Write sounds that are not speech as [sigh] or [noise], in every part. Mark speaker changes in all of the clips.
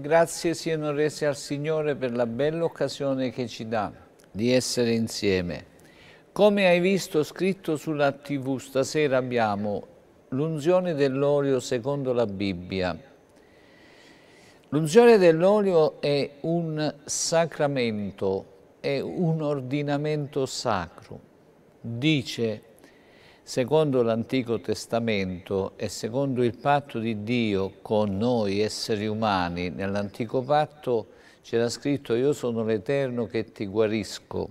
Speaker 1: grazie siano rese al Signore per la bella occasione che ci dà di essere insieme. Come hai visto scritto sulla TV, stasera abbiamo l'unzione dell'olio secondo la Bibbia. L'unzione dell'olio è un sacramento, è un ordinamento sacro. Dice secondo l'Antico Testamento e secondo il patto di Dio con noi esseri umani, nell'Antico patto c'era scritto io sono l'Eterno che ti guarisco,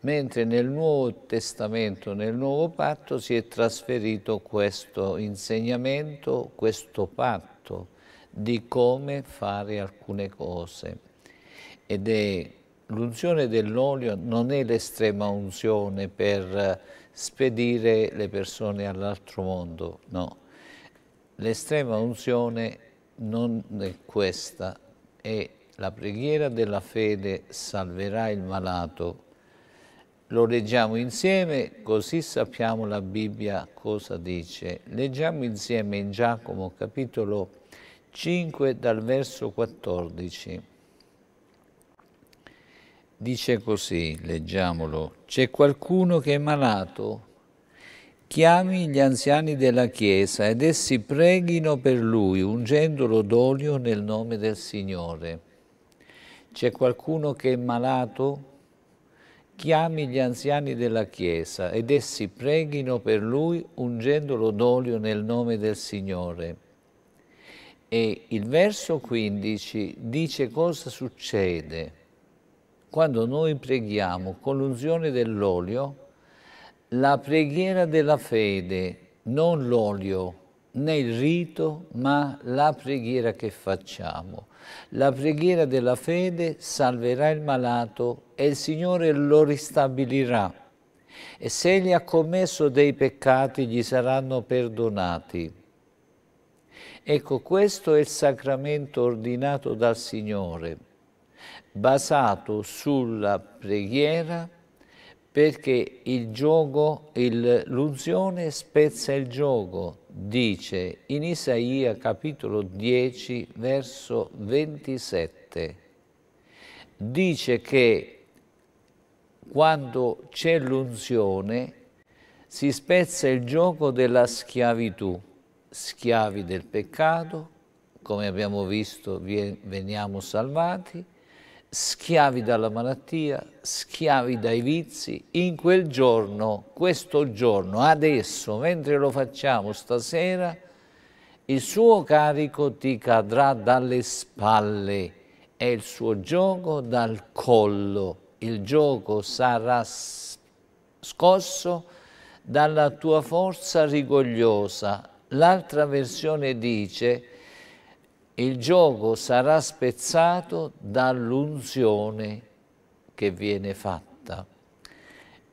Speaker 1: mentre nel Nuovo Testamento, nel Nuovo patto si è trasferito questo insegnamento, questo patto di come fare alcune cose. Ed è l'unzione dell'olio non è l'estrema unzione per spedire le persone all'altro mondo, no. L'estrema unzione non è questa, è la preghiera della fede salverà il malato. Lo leggiamo insieme così sappiamo la Bibbia cosa dice. Leggiamo insieme in Giacomo capitolo 5 dal verso 14. Dice così, leggiamolo, c'è qualcuno che è malato? Chiami gli anziani della Chiesa ed essi preghino per lui, ungendolo d'olio nel nome del Signore. C'è qualcuno che è malato? Chiami gli anziani della Chiesa ed essi preghino per lui, ungendolo d'olio nel nome del Signore. E il verso 15 dice cosa succede quando noi preghiamo con l'unzione dell'olio, la preghiera della fede, non l'olio né il rito, ma la preghiera che facciamo. La preghiera della fede salverà il malato e il Signore lo ristabilirà. E se egli ha commesso dei peccati gli saranno perdonati. Ecco, questo è il sacramento ordinato dal Signore basato sulla preghiera perché il gioco, l'unzione spezza il gioco, dice in Isaia capitolo 10 verso 27. Dice che quando c'è l'unzione si spezza il gioco della schiavitù, schiavi del peccato, come abbiamo visto veniamo salvati, schiavi dalla malattia, schiavi dai vizi, in quel giorno, questo giorno, adesso, mentre lo facciamo stasera, il suo carico ti cadrà dalle spalle e il suo gioco dal collo. Il gioco sarà scosso dalla tua forza rigogliosa. L'altra versione dice il gioco sarà spezzato dall'unzione che viene fatta.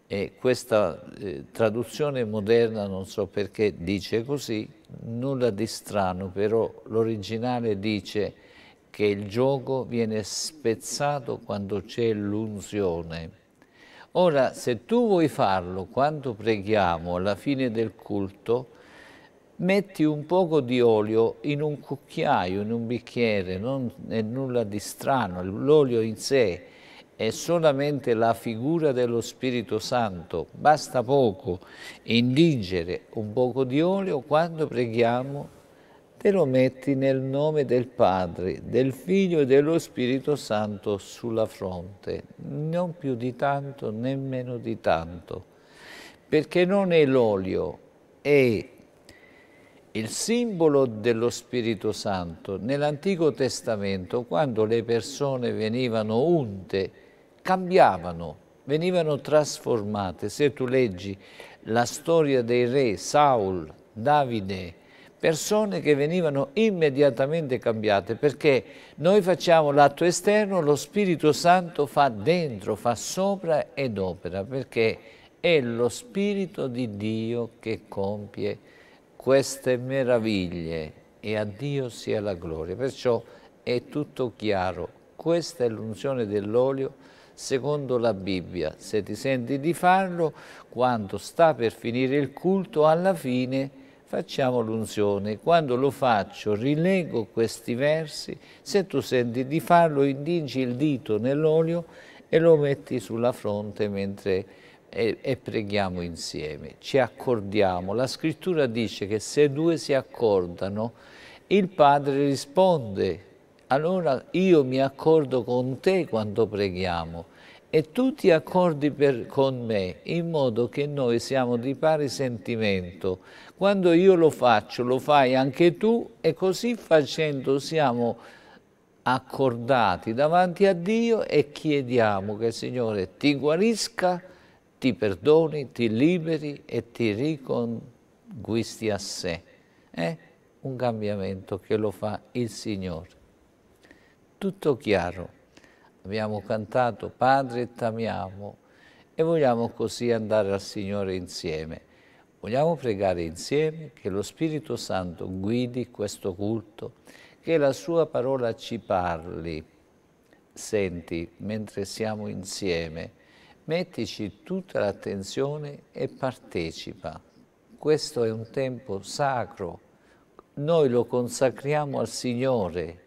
Speaker 1: E questa eh, traduzione moderna, non so perché dice così, nulla di strano, però l'originale dice che il gioco viene spezzato quando c'è l'unzione. Ora, se tu vuoi farlo quando preghiamo alla fine del culto, metti un poco di olio in un cucchiaio, in un bicchiere, non è nulla di strano, l'olio in sé è solamente la figura dello Spirito Santo, basta poco indigere un poco di olio quando preghiamo, te lo metti nel nome del Padre, del Figlio e dello Spirito Santo sulla fronte, non più di tanto, nemmeno di tanto, perché non è l'olio, è il simbolo dello Spirito Santo. Nell'Antico Testamento, quando le persone venivano unte, cambiavano, venivano trasformate. Se tu leggi la storia dei re, Saul, Davide, persone che venivano immediatamente cambiate perché noi facciamo l'atto esterno, lo Spirito Santo fa dentro, fa sopra ed opera perché è lo Spirito di Dio che compie queste meraviglie e a Dio sia la gloria. Perciò è tutto chiaro. Questa è l'unzione dell'olio secondo la Bibbia. Se ti senti di farlo, quando sta per finire il culto, alla fine facciamo l'unzione. Quando lo faccio, rilego questi versi. Se tu senti di farlo, indiggi il dito nell'olio e lo metti sulla fronte mentre e, e, preghiamo insieme, ci accordiamo. La scrittura dice che se due si accordano, il Padre risponde allora io mi accordo con te quando preghiamo e tu ti accordi per, con me, in modo che noi siamo di pari sentimento. Quando io lo faccio, lo fai anche tu e così facendo siamo accordati davanti a Dio e chiediamo che il Signore ti guarisca, ti perdoni, ti liberi e ti riconquisti a sé. È un cambiamento che lo fa il Signore tutto chiaro. Abbiamo cantato Padre t'amiamo e vogliamo così andare al Signore insieme. Vogliamo pregare insieme che lo Spirito Santo guidi questo culto, che la sua parola ci parli. Senti, mentre siamo insieme, mettici tutta l'attenzione e partecipa. Questo è un tempo sacro. Noi lo consacriamo al Signore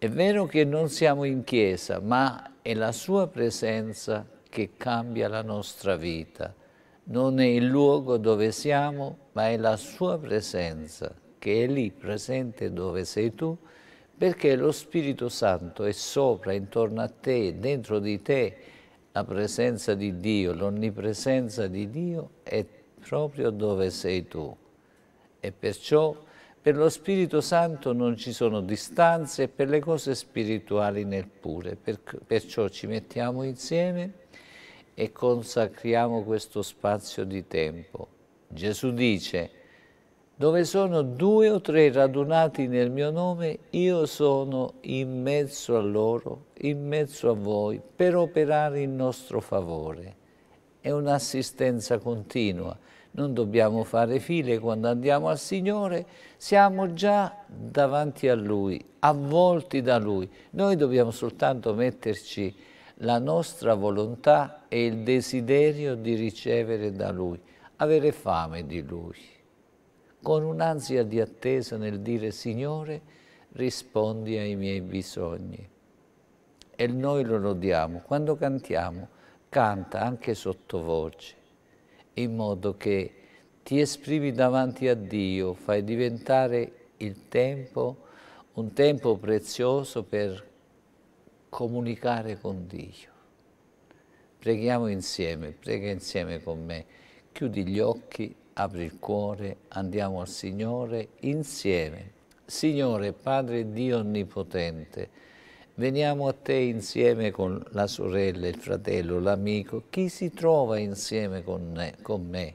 Speaker 1: è vero che non siamo in chiesa, ma è la sua presenza che cambia la nostra vita. Non è il luogo dove siamo, ma è la sua presenza che è lì presente dove sei tu, perché lo Spirito Santo è sopra, intorno a te, dentro di te, la presenza di Dio, l'onnipresenza di Dio è proprio dove sei tu. E perciò per lo Spirito Santo non ci sono distanze e per le cose spirituali neppure. Per, perciò ci mettiamo insieme e consacriamo questo spazio di tempo. Gesù dice, dove sono due o tre radunati nel mio nome, io sono in mezzo a loro, in mezzo a voi, per operare in nostro favore. È un'assistenza continua non dobbiamo fare file quando andiamo al Signore, siamo già davanti a Lui, avvolti da Lui. Noi dobbiamo soltanto metterci la nostra volontà e il desiderio di ricevere da Lui, avere fame di Lui, con un'ansia di attesa nel dire Signore, rispondi ai miei bisogni. E noi lo lodiamo. Quando cantiamo, canta anche sottovoce in modo che ti esprimi davanti a Dio, fai diventare il tempo un tempo prezioso per comunicare con Dio. Preghiamo insieme, prega insieme con me, chiudi gli occhi, apri il cuore, andiamo al Signore insieme. Signore, Padre Dio Onnipotente, Veniamo a te insieme con la sorella, il fratello, l'amico, chi si trova insieme con me.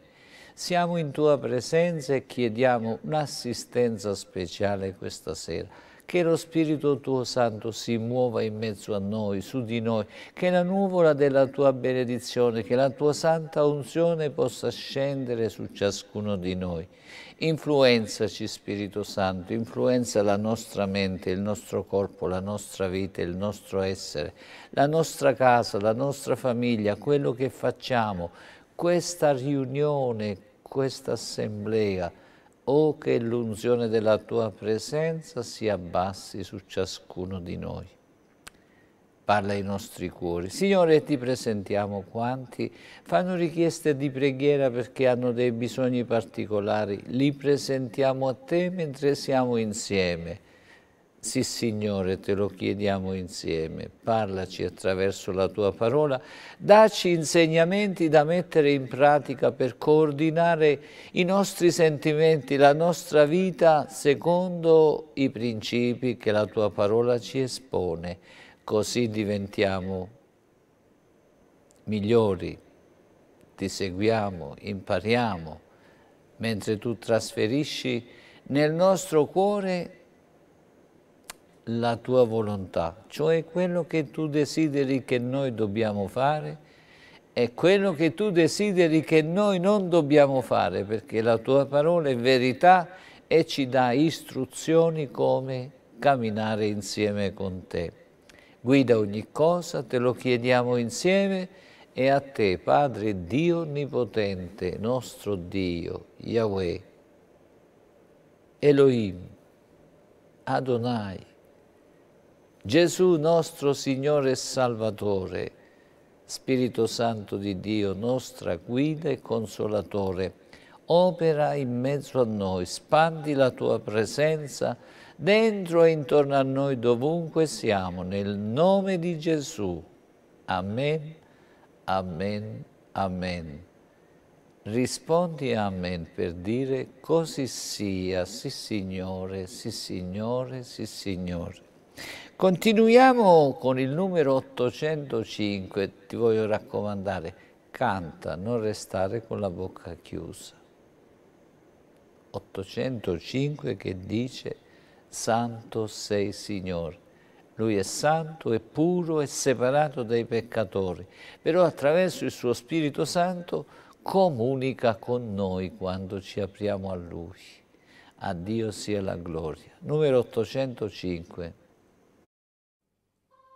Speaker 1: Siamo in tua presenza e chiediamo un'assistenza speciale questa sera. Che lo Spirito tuo Santo si muova in mezzo a noi, su di noi, che la nuvola della tua benedizione, che la tua santa unzione possa scendere su ciascuno di noi. Influenzaci Spirito Santo, influenza la nostra mente, il nostro corpo, la nostra vita, il nostro essere, la nostra casa, la nostra famiglia, quello che facciamo, questa riunione, questa assemblea, o che l'unzione della tua presenza si abbassi su ciascuno di noi. Parla ai nostri cuori. Signore, ti presentiamo quanti fanno richieste di preghiera perché hanno dei bisogni particolari. Li presentiamo a te mentre siamo insieme sì, Signore, te lo chiediamo insieme. Parlaci attraverso la tua parola, dacci insegnamenti da mettere in pratica per coordinare i nostri sentimenti, la nostra vita secondo i principi che la tua parola ci espone. Così diventiamo migliori, ti seguiamo, impariamo, mentre tu trasferisci nel nostro cuore la tua volontà, cioè quello che tu desideri che noi dobbiamo fare e quello che tu desideri che noi non dobbiamo fare, perché la tua parola è verità e ci dà istruzioni come camminare insieme con te. Guida ogni cosa, te lo chiediamo insieme e a te, Padre Dio Onnipotente, nostro Dio, Yahweh, Elohim, Adonai, Gesù nostro Signore e Salvatore, Spirito Santo di Dio, nostra guida e consolatore, opera in mezzo a noi, spandi la tua presenza dentro e intorno a noi dovunque siamo, nel nome di Gesù. Amen, amen, amen. Rispondi amen per dire così sia, sì Signore, sì Signore, sì Signore. Continuiamo con il numero 805, ti voglio raccomandare, canta, non restare con la bocca chiusa. 805 che dice, Santo sei Signore. Lui è santo, è puro, è separato dai peccatori, però attraverso il suo Spirito Santo comunica con noi quando ci apriamo a Lui. A Dio sia la gloria. Numero 805.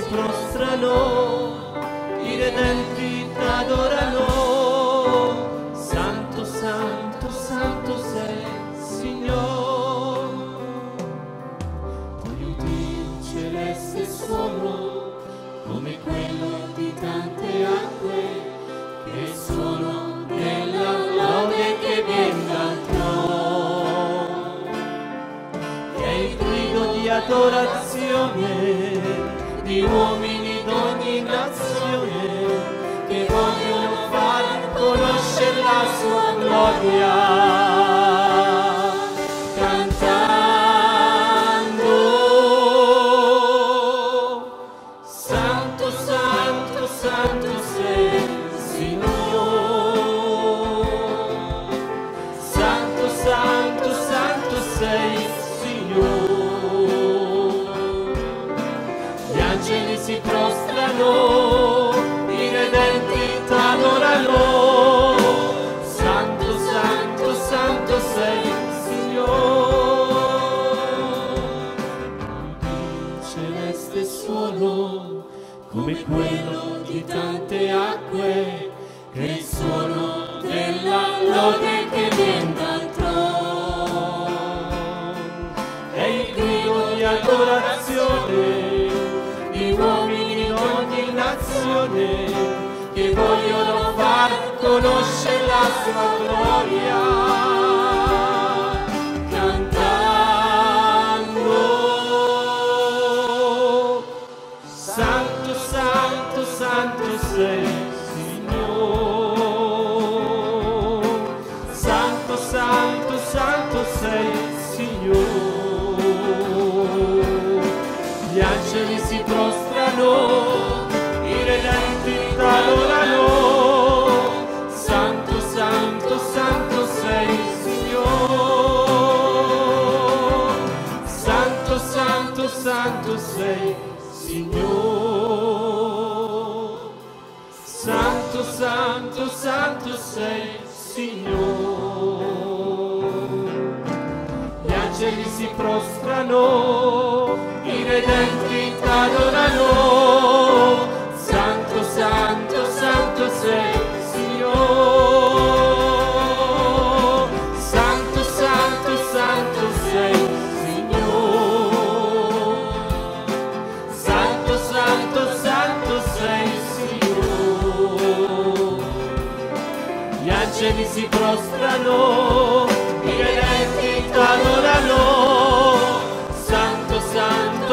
Speaker 2: si prostrano, i redenti t'adorano. Santo, Santo, Santo sei, Signore. Voglio un celeste suono come quello di tante acque che sono nella lode che viene di adorazione di uomini d'ogni nazione che vogliono far conoscere la sua gloria.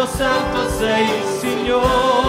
Speaker 2: santo
Speaker 1: es Señor.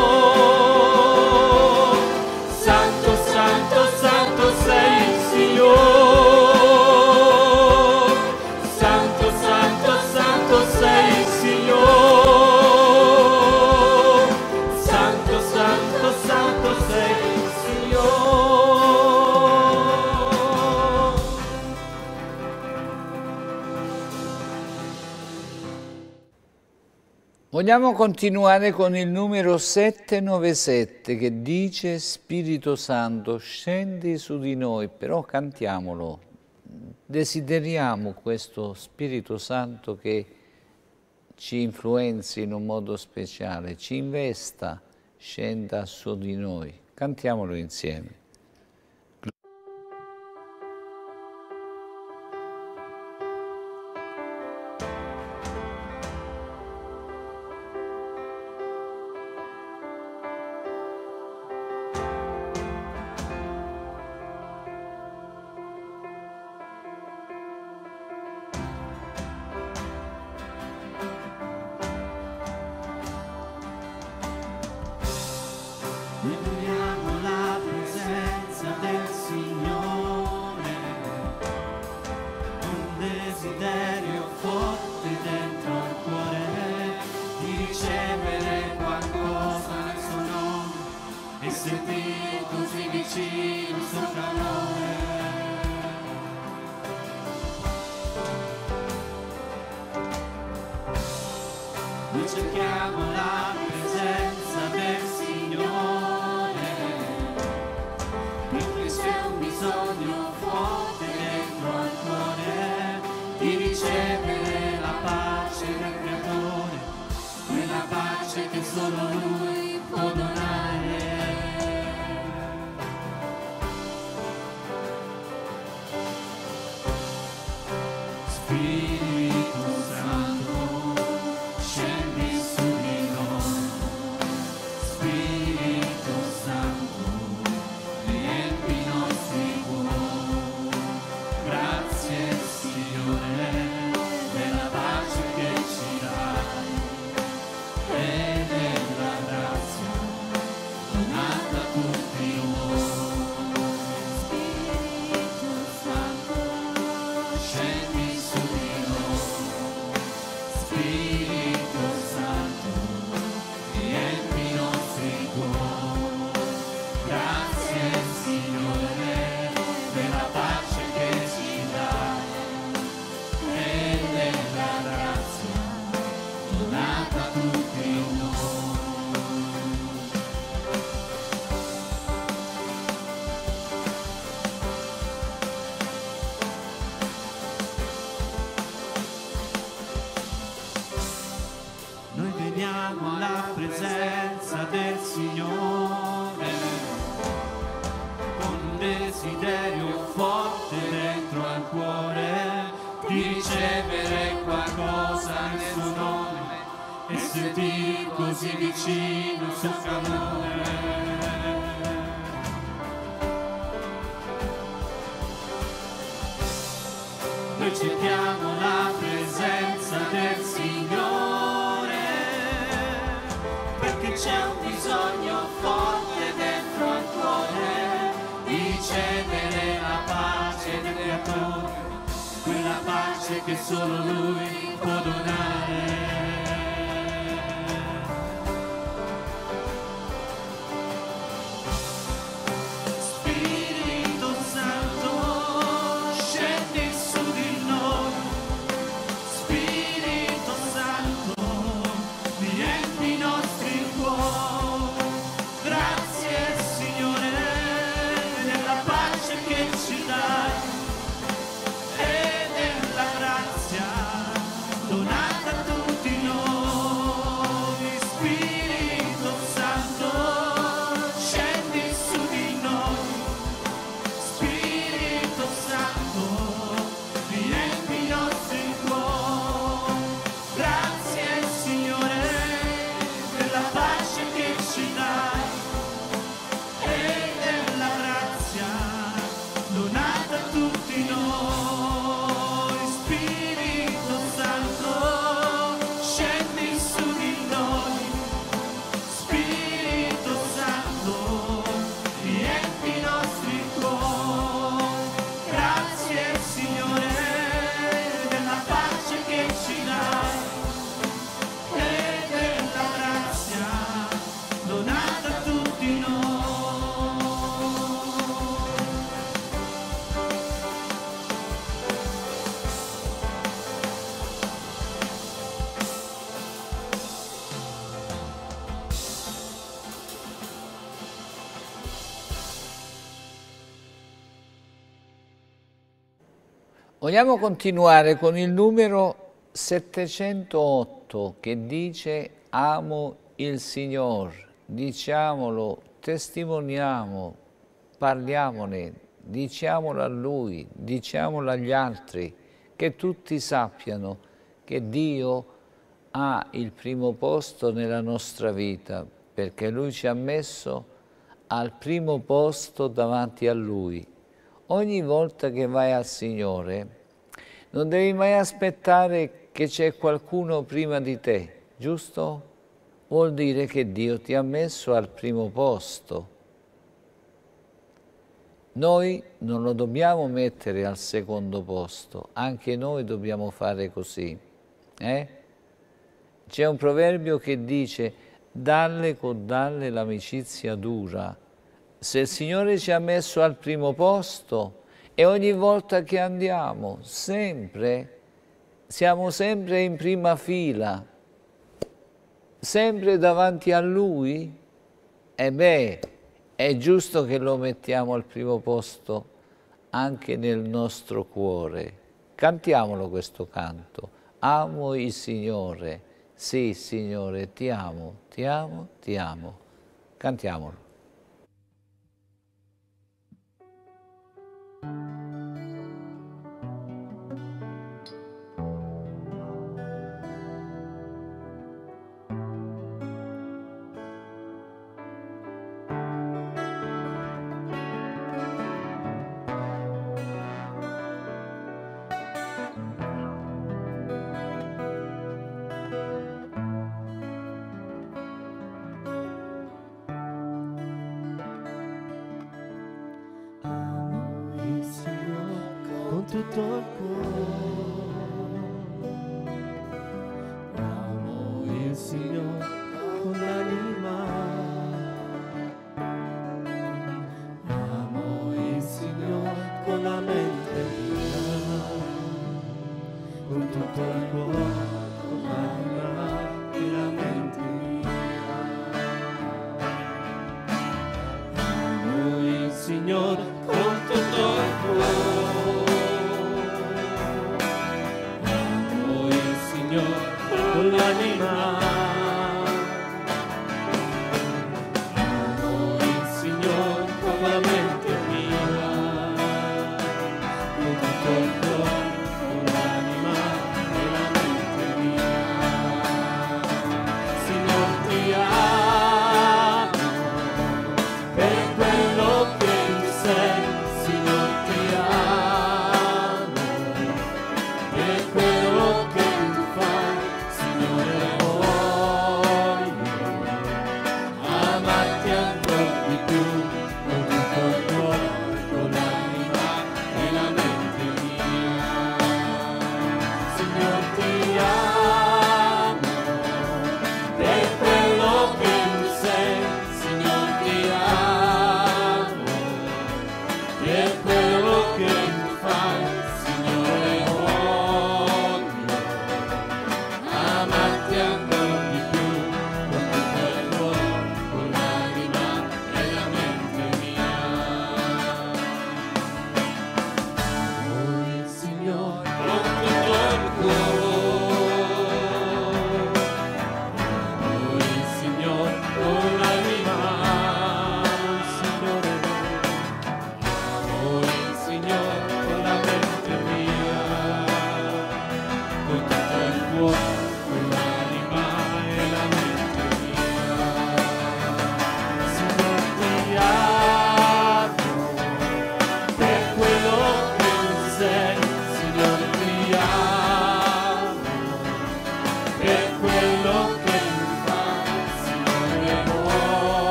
Speaker 2: Vogliamo continuare con il numero 797 che dice Spirito Santo scendi su di noi, però cantiamolo, desideriamo questo Spirito Santo che ci influenzi in un modo speciale, ci investa, scenda su di noi. Cantiamolo insieme.
Speaker 1: Vogliamo continuare con il numero 708 che dice amo il Signore, diciamolo, testimoniamo, parliamone, diciamolo a Lui, diciamolo agli altri, che tutti sappiano che Dio ha il primo posto nella nostra vita, perché Lui ci ha messo al primo posto davanti a Lui. Ogni volta che vai al Signore non devi mai aspettare che c'è qualcuno prima di te, giusto? Vuol dire che Dio ti ha messo al primo posto. Noi non lo dobbiamo mettere al secondo posto, anche noi dobbiamo fare così. eh? C'è un proverbio che dice dalle con dalle l'amicizia dura. Se il Signore ci ha messo al primo posto e ogni volta che andiamo, sempre, siamo sempre in prima fila, sempre davanti a Lui, e beh, è giusto che lo mettiamo al primo posto anche nel nostro cuore. Cantiamolo questo canto. Amo il Signore. Sì, Signore, ti amo, ti amo, ti amo. Cantiamolo.
Speaker 2: Amo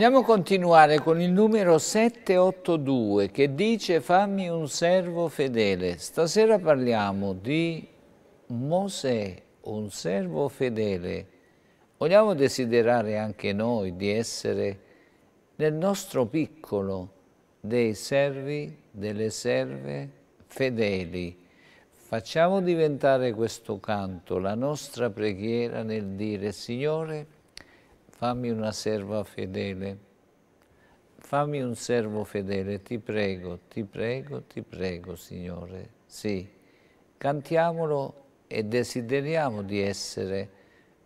Speaker 2: Vogliamo continuare con il numero 782 che dice fammi un servo fedele. Stasera parliamo di Mosè, un servo fedele. Vogliamo desiderare anche noi di essere nel nostro piccolo dei servi, delle serve fedeli. Facciamo diventare questo canto la nostra preghiera nel dire Signore, fammi una serva fedele, fammi un servo fedele, ti prego, ti prego, ti prego, Signore. Sì, cantiamolo e desideriamo di essere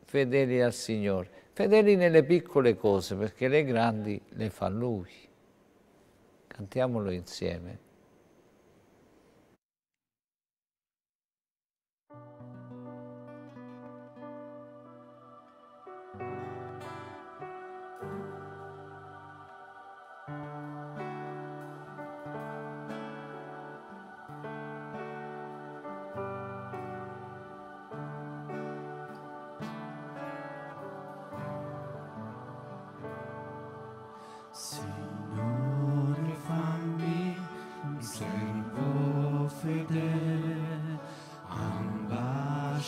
Speaker 2: fedeli al Signore, fedeli nelle piccole cose, perché le grandi le fa Lui. Cantiamolo insieme.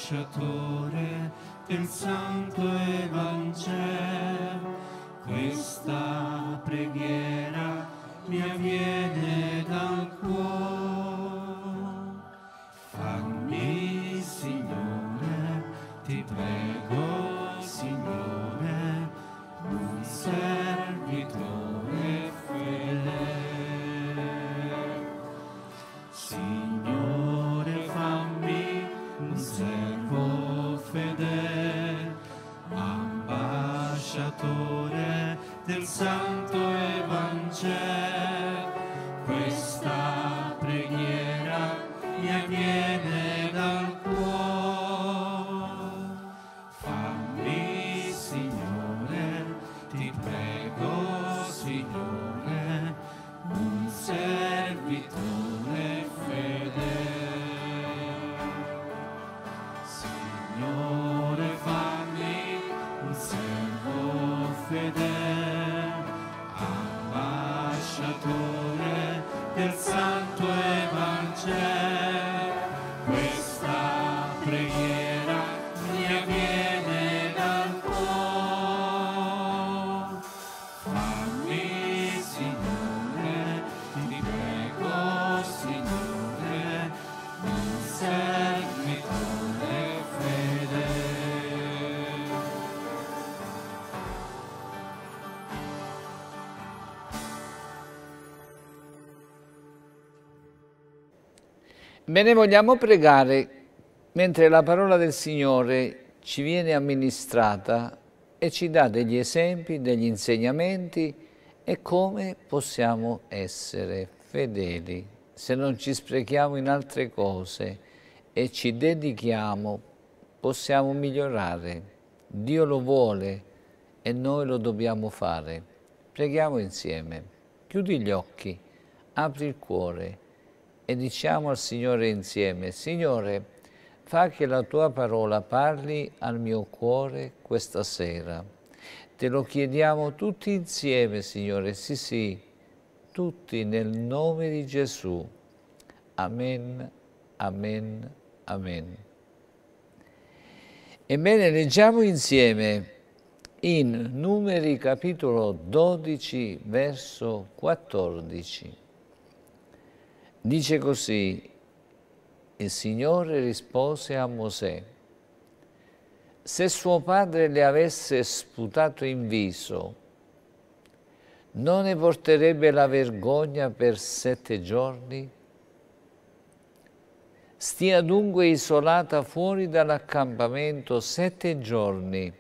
Speaker 2: ambasciatore del Santo Evangelo. Questa Bene, vogliamo pregare mentre la parola del Signore ci viene amministrata e ci dà degli esempi, degli insegnamenti e come possiamo essere fedeli se non ci sprechiamo in altre cose e ci dedichiamo
Speaker 1: possiamo migliorare. Dio lo vuole e noi lo dobbiamo fare. Preghiamo insieme. Chiudi gli occhi, apri il cuore e diciamo al Signore insieme, Signore, fa che la tua parola parli al mio cuore questa sera. Te lo chiediamo tutti insieme, Signore, sì sì, tutti nel nome di Gesù. Amen, amen, amen. Ebbene, leggiamo insieme in Numeri capitolo 12, verso 14. Dice così, il Signore rispose a Mosè, se suo padre le avesse sputato in viso, non ne porterebbe la vergogna per sette giorni? Stia dunque isolata fuori dall'accampamento sette giorni,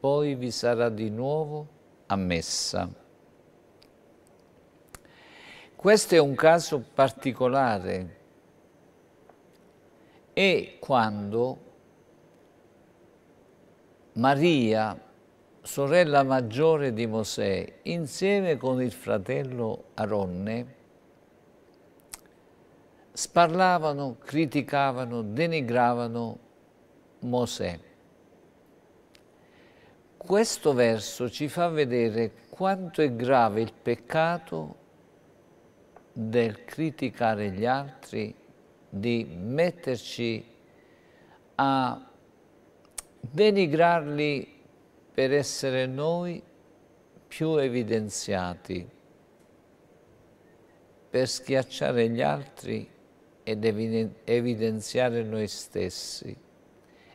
Speaker 1: poi vi sarà di nuovo ammessa. Questo è un caso particolare e quando Maria, sorella maggiore di Mosè, insieme con il fratello Aronne, sparlavano, criticavano, denigravano Mosè. Questo verso ci fa vedere quanto è grave il peccato del criticare gli altri, di metterci a denigrarli per essere noi più evidenziati, per schiacciare gli altri ed evidenziare noi stessi.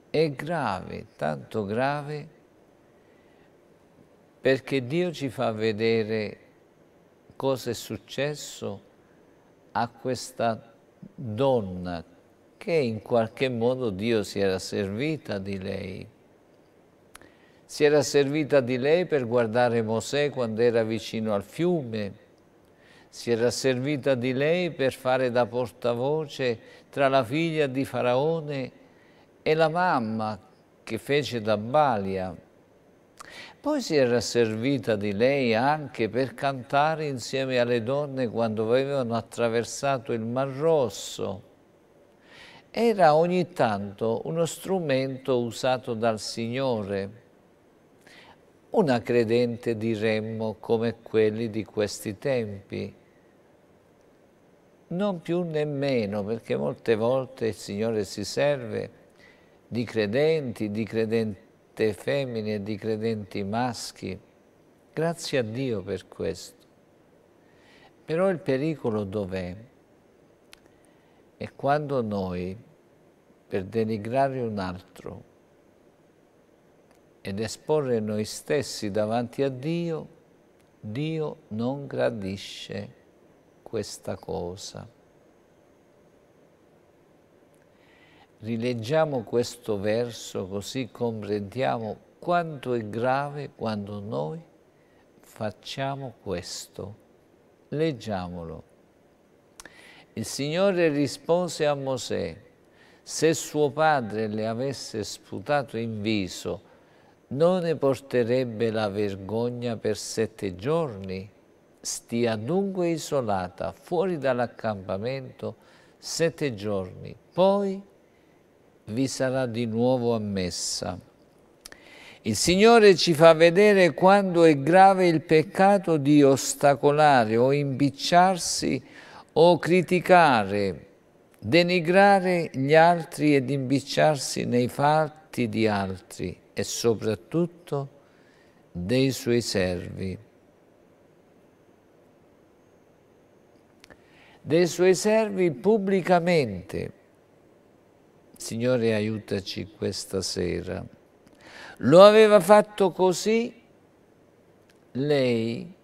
Speaker 1: È grave, tanto grave, perché Dio ci fa vedere cosa è successo a questa donna che in qualche modo Dio si era servita di lei. Si era servita di lei per guardare Mosè quando era vicino al fiume, si era servita di lei per fare da portavoce tra la figlia di Faraone e la mamma che fece da balia. Poi si era servita di lei anche per cantare insieme alle donne quando avevano attraversato il Mar Rosso. Era ogni tanto uno strumento usato dal Signore una credente diremmo come quelli di questi tempi. Non più nemmeno, perché molte volte il Signore si serve di credenti, di credenti femmine e di credenti maschi. Grazie a Dio per questo. Però il pericolo dov'è? È quando noi, per denigrare un altro, ed esporre noi stessi davanti a Dio, Dio non gradisce questa cosa. Rileggiamo questo verso così comprendiamo quanto è grave quando noi facciamo questo. Leggiamolo. Il Signore rispose a Mosè, se suo padre le avesse sputato in viso non ne porterebbe la vergogna per sette giorni. Stia dunque isolata fuori dall'accampamento sette giorni, poi vi sarà di nuovo ammessa. Il Signore ci fa vedere quando è grave il peccato di ostacolare o impicciarsi o criticare, denigrare gli altri ed impicciarsi nei fatti di altri e soprattutto dei suoi servi. Dei suoi servi pubblicamente. Signore aiutaci questa sera. Lo aveva fatto così lei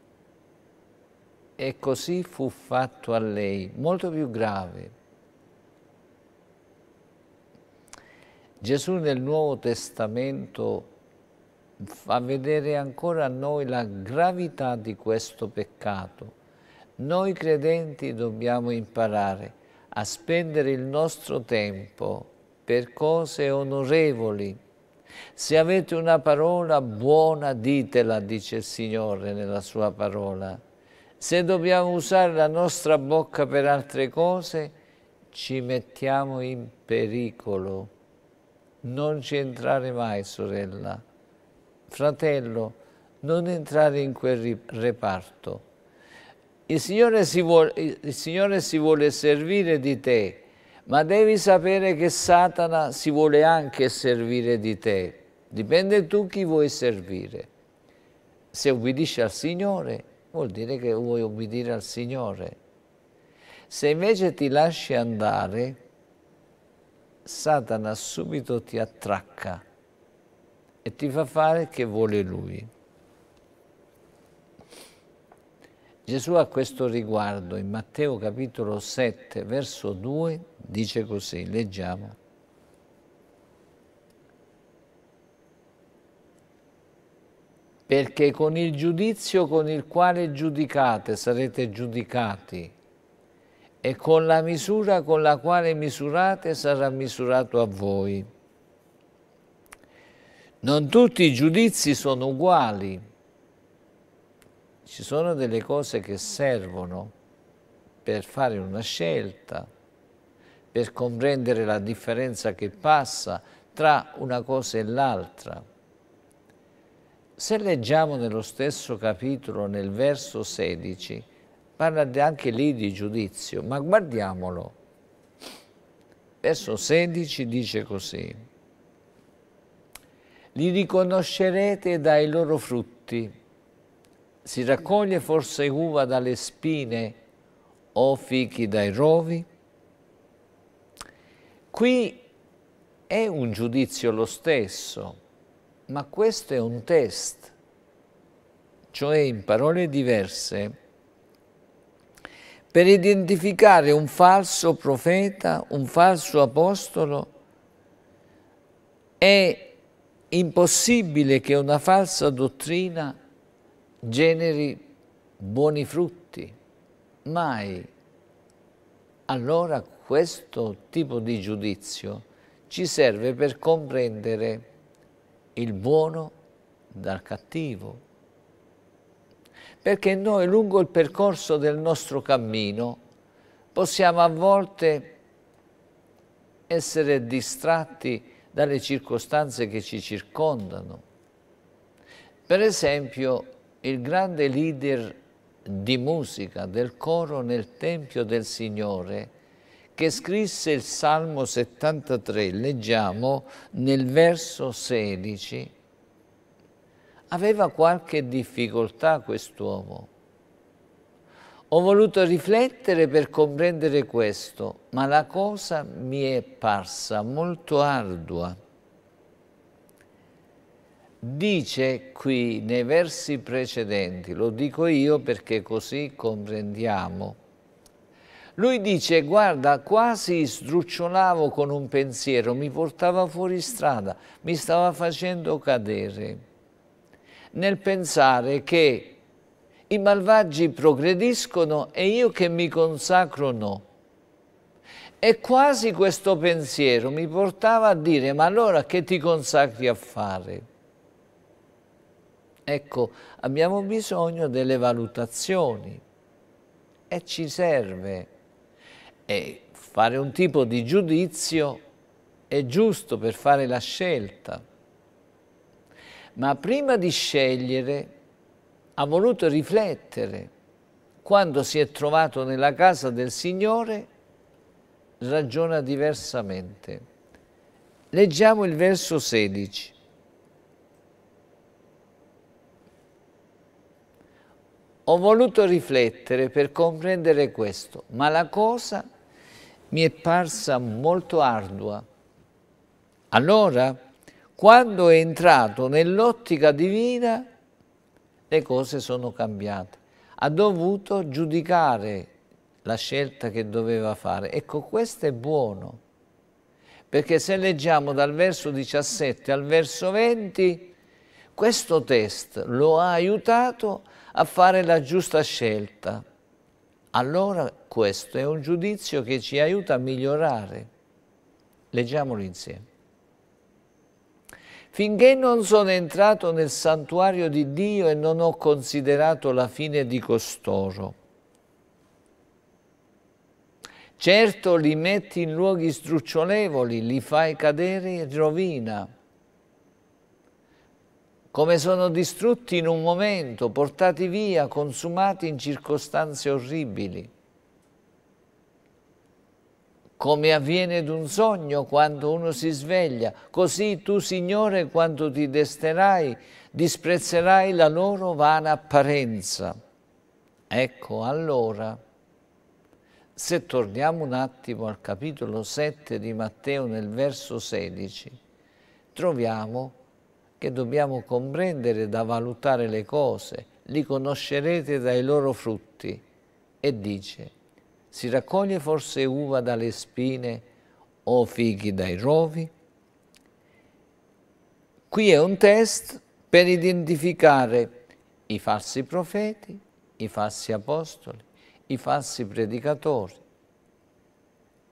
Speaker 1: e così fu fatto a lei, molto più grave Gesù nel Nuovo Testamento fa vedere ancora a noi la gravità di questo peccato. Noi credenti dobbiamo imparare a spendere il nostro tempo per cose onorevoli. Se avete una parola buona, ditela, dice il Signore nella sua parola. Se dobbiamo usare la nostra bocca per altre cose, ci mettiamo in pericolo. Non ci entrare mai, sorella. Fratello, non entrare in quel reparto. Il Signore, vuole, il Signore si vuole servire di te, ma devi sapere che Satana si vuole anche servire di te. Dipende tu chi vuoi servire. Se ubbidisci al Signore, vuol dire che vuoi obbedire al Signore. Se invece ti lasci andare, Satana subito ti attracca e ti fa fare che vuole lui. Gesù a questo riguardo in Matteo capitolo 7 verso 2 dice così, leggiamo. Perché con il giudizio con il quale giudicate sarete giudicati e con la misura con la quale misurate sarà misurato a voi. Non tutti i giudizi sono uguali ci sono delle cose che servono per fare una scelta, per comprendere la differenza che passa tra una cosa e l'altra. Se leggiamo nello stesso capitolo, nel verso 16, parla anche lì di giudizio, ma guardiamolo. Verso 16 dice così, li riconoscerete dai loro frutti si raccoglie forse uva dalle spine o fichi dai rovi? Qui è un giudizio lo stesso, ma questo è un test, cioè in parole diverse, per identificare un falso profeta, un falso apostolo, è impossibile che una falsa dottrina generi buoni frutti, mai. Allora questo tipo di giudizio ci serve per comprendere il buono dal cattivo. Perché noi lungo il percorso del nostro cammino possiamo a volte essere distratti dalle circostanze che ci circondano. Per esempio, il grande leader di musica del coro nel Tempio del Signore, che scrisse il Salmo 73, leggiamo nel verso 16, aveva qualche difficoltà quest'uomo. Ho voluto riflettere per comprendere questo, ma la cosa mi è parsa molto ardua dice qui nei versi precedenti, lo dico io perché così comprendiamo, lui dice guarda quasi sdrucciolavo con un pensiero, mi portava fuori strada, mi stava facendo cadere nel pensare che i malvagi progrediscono e io che mi consacro no. E quasi questo pensiero mi portava a dire ma allora che ti consacri a fare? Ecco, abbiamo bisogno delle valutazioni e ci serve. E fare un tipo di giudizio è giusto per fare la scelta. Ma prima di scegliere ha voluto riflettere. Quando si è trovato nella casa del Signore, ragiona diversamente. Leggiamo il verso 16. Ho voluto riflettere per comprendere questo, ma la cosa mi è parsa molto ardua. Allora, quando è entrato nell'ottica divina, le cose sono cambiate. Ha dovuto giudicare la scelta che doveva fare. Ecco, questo è buono, perché se leggiamo dal verso 17 al verso 20, questo test lo ha aiutato a fare la giusta scelta. Allora questo è un giudizio che ci aiuta a migliorare. Leggiamolo insieme. Finché non sono entrato nel santuario di Dio e non ho considerato la fine di costoro. Certo li metti in luoghi strucciolevoli, li fai cadere in rovina. Come sono distrutti in un momento, portati via, consumati in circostanze orribili come avviene ad un sogno quando uno si sveglia, così tu, Signore, quando ti desterai, disprezzerai la loro vana apparenza. Ecco, allora, se torniamo un attimo al capitolo 7 di Matteo nel verso 16, troviamo che dobbiamo comprendere da valutare le cose, li conoscerete dai loro frutti, e dice, si raccoglie forse uva dalle spine o fighi dai rovi? Qui è un test per identificare i falsi profeti, i falsi apostoli, i falsi predicatori,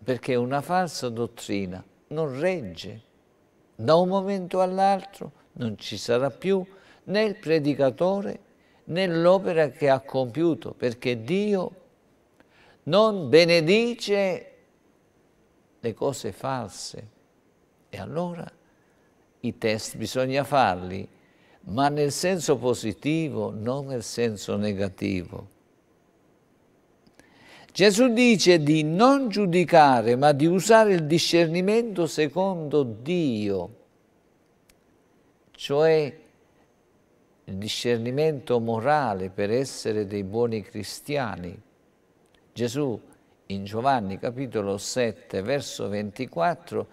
Speaker 1: perché una falsa dottrina non regge. Da un momento all'altro non ci sarà più né il predicatore né l'opera che ha compiuto, perché Dio non benedice le cose false. E allora i test bisogna farli, ma nel senso positivo, non nel senso negativo. Gesù dice di non giudicare, ma di usare il discernimento secondo Dio, cioè il discernimento morale per essere dei buoni cristiani. Gesù in Giovanni capitolo 7 verso 24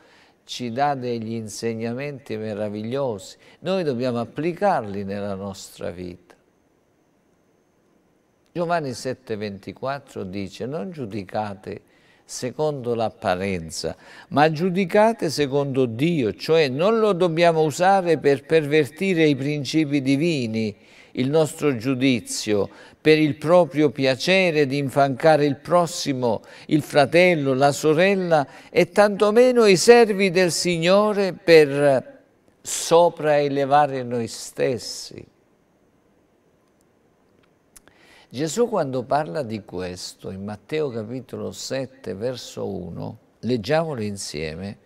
Speaker 1: ci dà degli insegnamenti meravigliosi. Noi dobbiamo applicarli nella nostra vita. Giovanni 7,24 dice non giudicate secondo l'apparenza, ma giudicate secondo Dio, cioè non lo dobbiamo usare per pervertire i principi divini, il nostro giudizio, per il proprio piacere di infancare il prossimo, il fratello, la sorella e tantomeno i servi del Signore per sopraelevare noi stessi. Gesù quando parla di questo in Matteo capitolo 7 verso 1, leggiamolo insieme,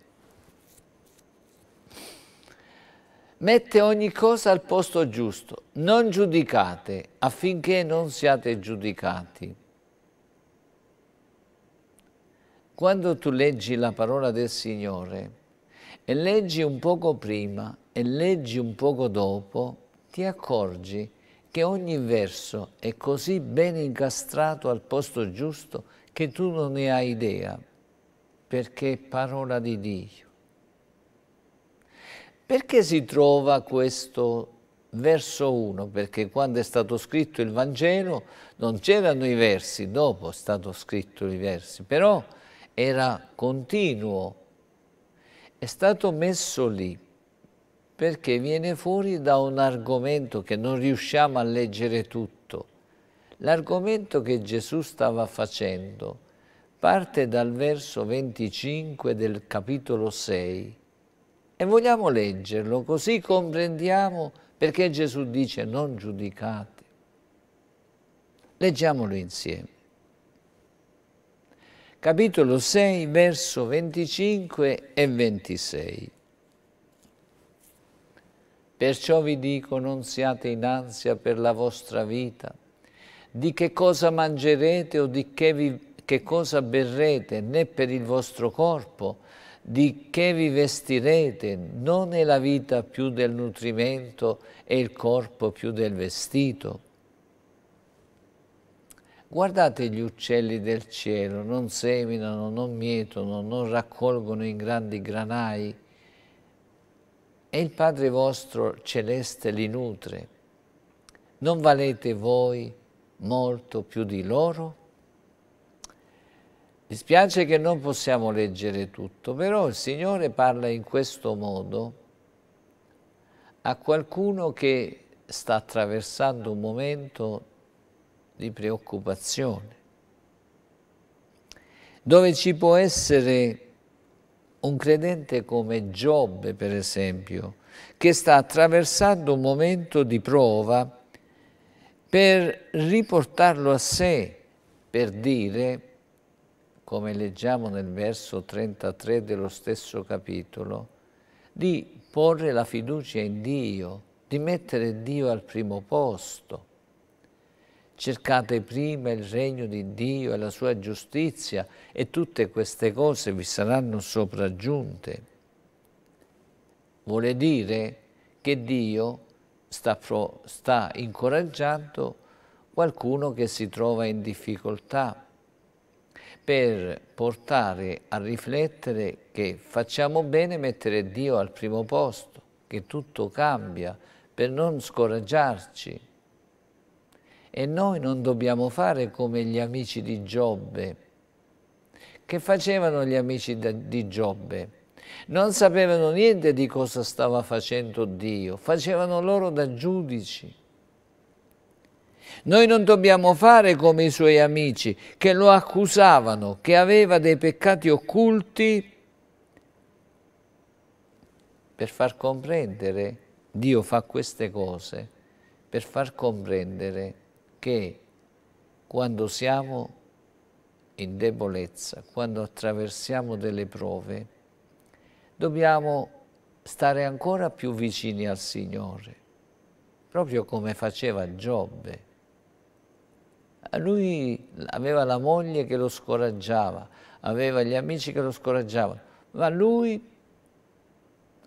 Speaker 1: mette ogni cosa al posto giusto, non giudicate affinché non siate giudicati. Quando tu leggi la parola del Signore e leggi un poco prima e leggi un poco dopo, ti accorgi che ogni verso è così ben incastrato al posto giusto che tu non ne hai idea, perché è parola di Dio. Perché si trova questo verso 1? Perché quando è stato scritto il Vangelo non c'erano i versi, dopo è stato scritto i versi, però era continuo, è stato messo lì perché viene fuori da un argomento che non riusciamo a leggere tutto. L'argomento che Gesù stava facendo parte dal verso 25 del capitolo 6 e vogliamo leggerlo, così comprendiamo perché Gesù dice non giudicate. Leggiamolo insieme. Capitolo 6, verso 25 e 26. Perciò vi dico non siate in ansia per la vostra vita, di che cosa mangerete o di che, vi, che cosa berrete, né per il vostro corpo, di che vi vestirete, non è la vita più del nutrimento e il corpo più del vestito. Guardate gli uccelli del cielo, non seminano, non mietono, non raccolgono in grandi granai, e il Padre vostro celeste li nutre. Non valete voi molto più di loro? Mi spiace che non possiamo leggere tutto, però il Signore parla in questo modo a qualcuno che sta attraversando un momento di preoccupazione, dove ci può essere un credente come Giobbe, per esempio, che sta attraversando un momento di prova per riportarlo a sé, per dire, come leggiamo nel verso 33 dello stesso capitolo, di porre la fiducia in Dio, di mettere Dio al primo posto. Cercate prima il regno di Dio e la sua giustizia e tutte queste cose vi saranno sopraggiunte. Vuole dire che Dio sta, sta incoraggiando qualcuno che si trova in difficoltà per portare a riflettere che facciamo bene mettere Dio al primo posto, che tutto cambia, per non scoraggiarci. E noi non dobbiamo fare come gli amici di Giobbe. Che facevano gli amici di Giobbe? Non sapevano niente di cosa stava facendo Dio, facevano loro da giudici. Noi non dobbiamo fare come i suoi amici che lo accusavano, che aveva dei peccati occulti per far comprendere, Dio fa queste cose, per far comprendere che quando siamo in debolezza, quando attraversiamo delle prove, dobbiamo stare ancora più vicini al Signore, proprio come faceva Giobbe. Lui aveva la moglie che lo scoraggiava, aveva gli amici che lo scoraggiavano, ma lui,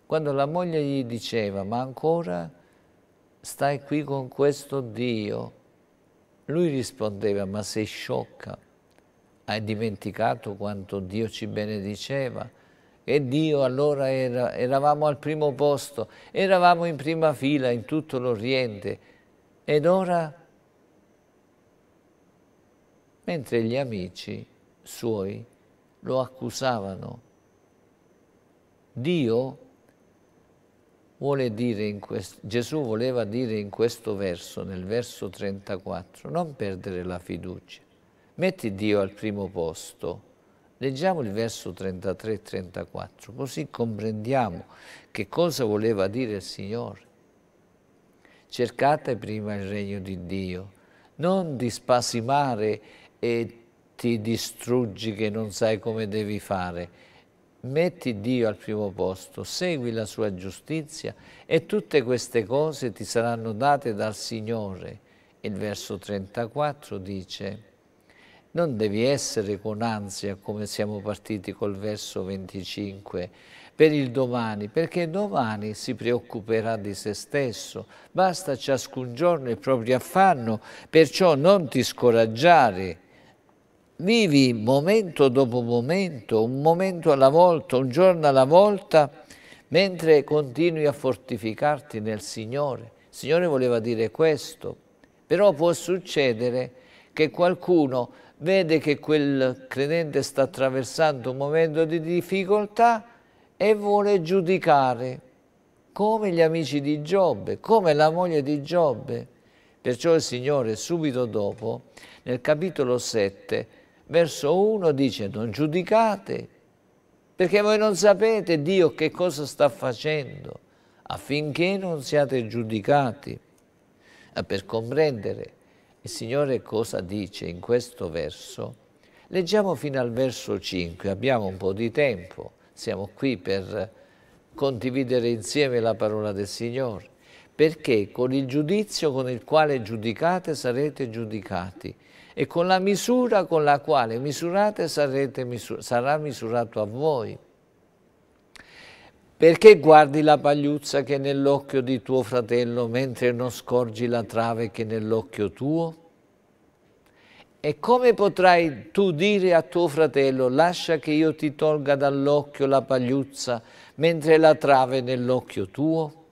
Speaker 1: quando la moglie gli diceva, ma ancora stai qui con questo Dio, lui rispondeva, ma sei sciocca, hai dimenticato quanto Dio ci benediceva? E Dio allora era, eravamo al primo posto, eravamo in prima fila in tutto l'Oriente ed ora, mentre gli amici suoi lo accusavano, Dio vuole dire questo, Gesù voleva dire in questo verso, nel verso 34, non perdere la fiducia, metti Dio al primo posto, Leggiamo il verso 33-34, così comprendiamo che cosa voleva dire il Signore. Cercate prima il regno di Dio, non di spasimare e ti distruggi che non sai come devi fare. Metti Dio al primo posto, segui la sua giustizia e tutte queste cose ti saranno date dal Signore. Il verso 34 dice non devi essere con ansia come siamo partiti col verso 25 per il domani, perché domani si preoccuperà di se stesso. Basta ciascun giorno il proprio affanno, perciò non ti scoraggiare. Vivi momento dopo momento, un momento alla volta, un giorno alla volta, mentre continui a fortificarti nel Signore. Il Signore voleva dire questo, però può succedere che qualcuno vede che quel credente sta attraversando un momento di difficoltà e vuole giudicare, come gli amici di Giobbe, come la moglie di Giobbe. Perciò il Signore subito dopo, nel capitolo 7, verso 1, dice non giudicate, perché voi non sapete Dio che cosa sta facendo, affinché non siate giudicati. Per comprendere il Signore cosa dice in questo verso? Leggiamo fino al verso 5, abbiamo un po' di tempo, siamo qui per condividere insieme la parola del Signore, perché con il giudizio con il quale giudicate sarete giudicati e con la misura con la quale misurate misur sarà misurato a voi. Perché guardi la pagliuzza che è nell'occhio di tuo fratello mentre non scorgi la trave che è nell'occhio tuo? E come potrai tu dire a tuo fratello, lascia che io ti tolga dall'occhio la pagliuzza mentre la trave è nell'occhio tuo?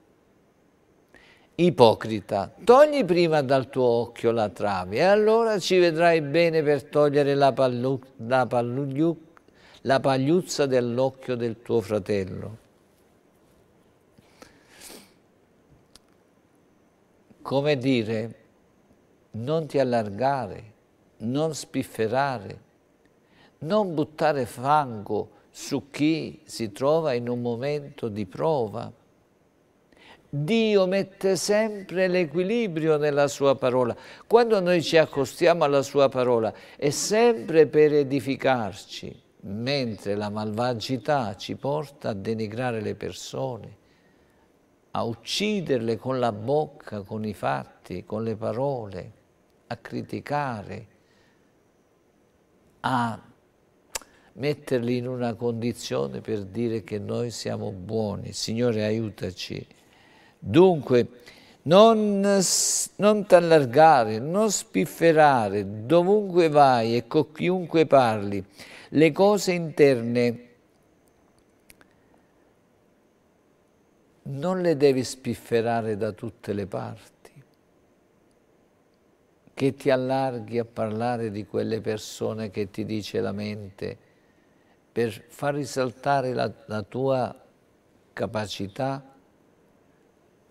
Speaker 1: Ipocrita, togli prima dal tuo occhio la trave e allora ci vedrai bene per togliere la, pallu la, la pagliuzza dell'occhio del tuo fratello. come dire, non ti allargare, non spifferare, non buttare fango su chi si trova in un momento di prova. Dio mette sempre l'equilibrio nella sua parola. Quando noi ci accostiamo alla sua parola è sempre per edificarci, mentre la malvagità ci porta a denigrare le persone, a ucciderle con la bocca, con i fatti, con le parole, a criticare, a metterli in una condizione per dire che noi siamo buoni. Signore, aiutaci. Dunque, non, non t'allargare, non spifferare, dovunque vai e con chiunque parli. Le cose interne non le devi spifferare da tutte le parti che ti allarghi a parlare di quelle persone che ti dice la mente, per far risaltare la, la tua capacità,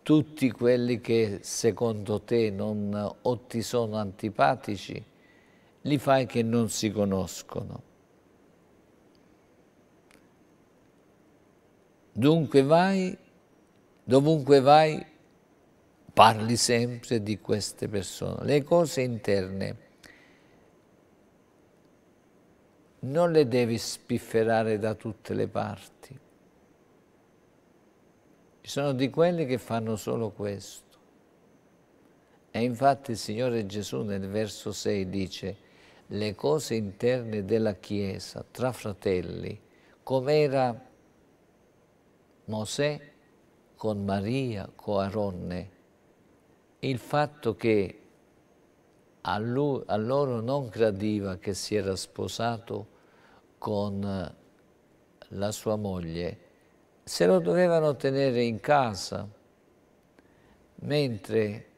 Speaker 1: tutti quelli che secondo te non, o ti sono antipatici, li fai che non si conoscono. Dunque vai, dovunque vai, parli sempre di queste persone. Le cose interne non le devi spifferare da tutte le parti. Ci sono di quelli che fanno solo questo. E infatti il Signore Gesù nel verso 6 dice le cose interne della Chiesa tra fratelli, come era Mosè con Maria, con Aronne, il fatto che a, lui, a loro non gradiva che si era sposato con eh, la sua moglie, se lo dovevano tenere in casa, mentre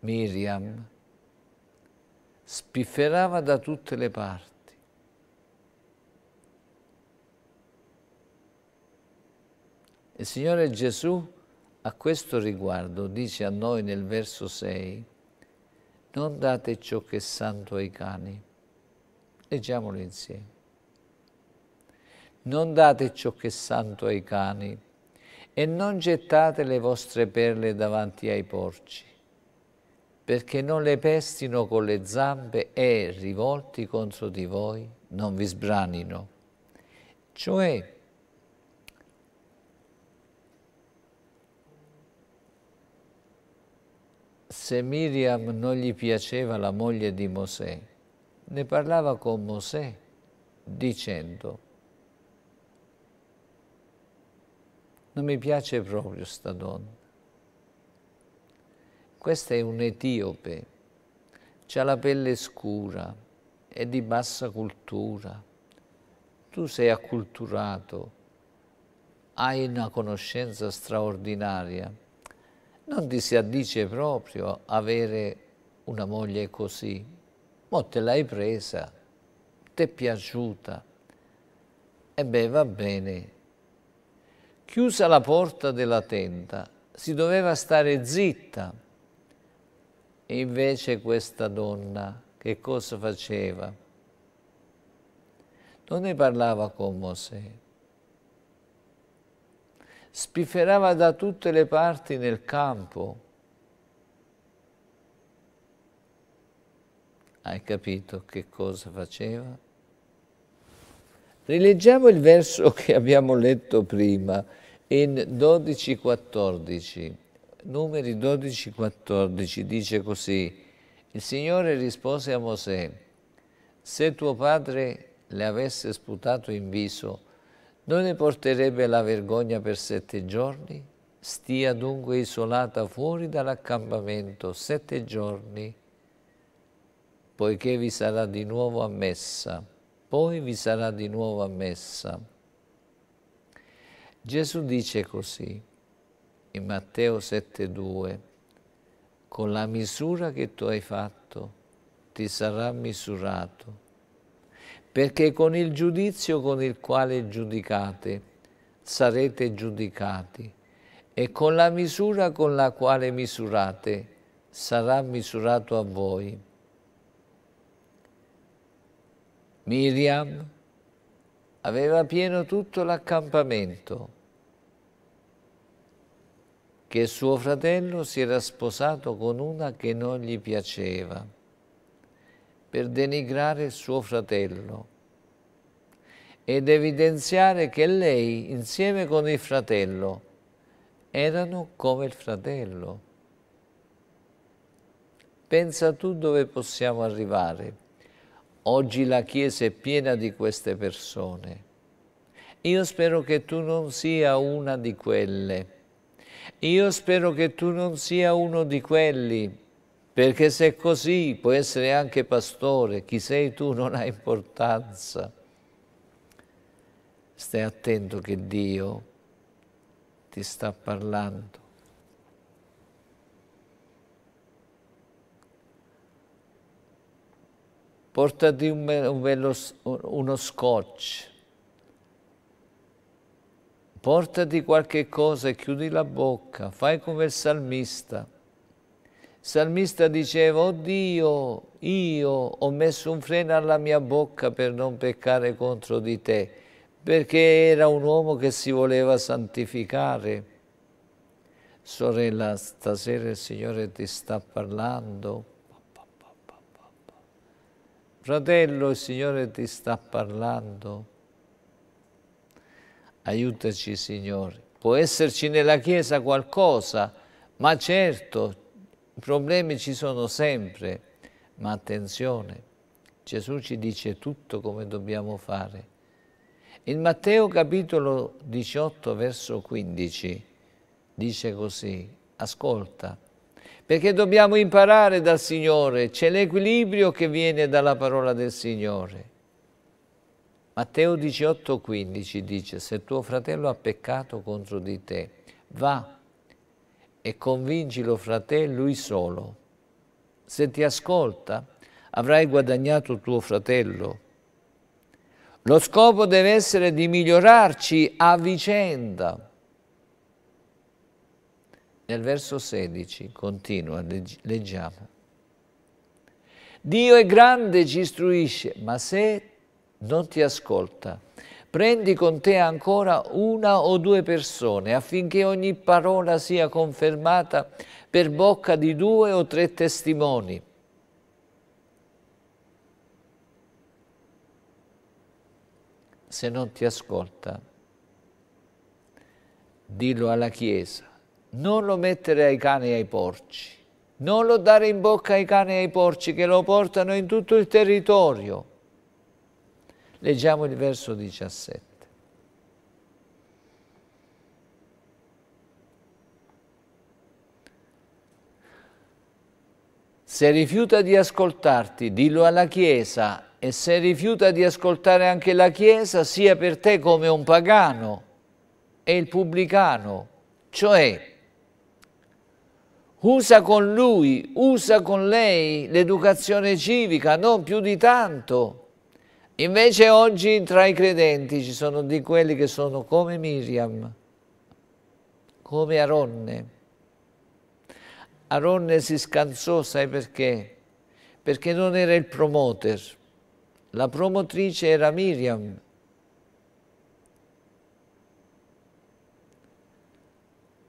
Speaker 1: Miriam spifferava da tutte le parti. Il Signore Gesù a questo riguardo dice a noi nel verso 6, non date ciò che è santo ai cani. Leggiamolo insieme non date ciò che è santo ai cani e non gettate le vostre perle davanti ai porci, perché non le pestino con le zampe e, rivolti contro di voi, non vi sbranino. Cioè, se Miriam non gli piaceva la moglie di Mosè, ne parlava con Mosè dicendo Non mi piace proprio sta donna. Questa è un etiope, ha la pelle scura, è di bassa cultura. Tu sei acculturato, hai una conoscenza straordinaria. Non ti si addice proprio avere una moglie così. Ma te l'hai presa, ti è piaciuta. E beh, va bene, Chiusa la porta della tenda, si doveva stare zitta. E invece questa donna che cosa faceva? Non ne parlava con Mosè. Spifferava da tutte le parti nel campo. Hai capito che cosa faceva? Rileggiamo il verso [laughs] che abbiamo letto prima in 12.14, numeri 12.14, dice così, il Signore rispose a Mosè, se tuo padre le avesse sputato in viso, non ne porterebbe la vergogna per sette giorni? Stia dunque isolata fuori dall'accampamento sette giorni, poiché vi sarà di nuovo ammessa poi vi sarà di nuovo ammessa. Gesù dice così in Matteo 7,2 con la misura che tu hai fatto ti sarà misurato, perché con il giudizio con il quale giudicate sarete giudicati e con la misura con la quale misurate sarà misurato a voi. Miriam aveva pieno tutto l'accampamento, che suo fratello si era sposato con una che non gli piaceva, per denigrare suo fratello ed evidenziare che lei, insieme con il fratello, erano come il fratello. Pensa tu dove possiamo arrivare. Oggi la Chiesa è piena di queste persone. Io spero che tu non sia una di quelle. Io spero che tu non sia uno di quelli, perché se è così puoi essere anche pastore, chi sei tu non ha importanza. Stai attento che Dio ti sta parlando. Portati un un bello, uno scotch, portati qualche cosa e chiudi la bocca, fai come il salmista. Il salmista diceva, oh Dio, io ho messo un freno alla mia bocca per non peccare contro di te perché era un uomo che si voleva santificare. Sorella, stasera il Signore ti sta parlando. Fratello, il Signore ti sta parlando. Aiutaci, Signore. Può esserci nella Chiesa qualcosa, ma certo, i problemi ci sono sempre. Ma attenzione, Gesù ci dice tutto come dobbiamo fare. In Matteo capitolo 18 verso 15 dice così, ascolta, perché dobbiamo imparare dal Signore, c'è l'equilibrio che viene dalla parola del Signore. Matteo 18, 15 dice, se tuo fratello ha peccato contro di te, va e convincilo fra te lui solo. Se ti ascolta, avrai guadagnato tuo fratello lo scopo deve essere di migliorarci a vicenda. Nel verso 16 continua, leggiamo. Dio è grande, ci istruisce, ma se non ti ascolta, prendi con te ancora una o due persone affinché ogni parola sia confermata per bocca di due o tre testimoni. se non ti ascolta, dillo alla Chiesa, non lo mettere ai cani e ai porci, non lo dare in bocca ai cani e ai porci che lo portano in tutto il territorio. Leggiamo il verso 17. Se rifiuta di ascoltarti, dillo alla Chiesa e se rifiuta di ascoltare anche la Chiesa sia per te come un pagano e il pubblicano, cioè usa con lui, usa con lei l'educazione civica, non più di tanto. Invece oggi tra i credenti ci sono di quelli che sono come Miriam, come Aronne. Aronne si scansò, sai perché? Perché non era il promoter, la promotrice era Miriam.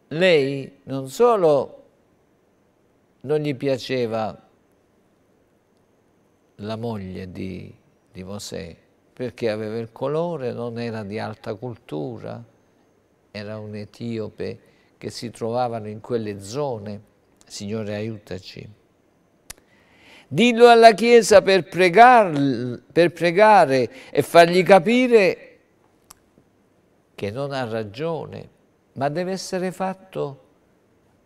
Speaker 1: Lei non solo non gli piaceva la moglie di, di Mosè, perché aveva il colore, non era di alta cultura, era un etiope che si trovavano in quelle zone. Signore aiutaci. Dillo alla Chiesa per, pregar, per pregare e fargli capire che non ha ragione, ma deve essere fatto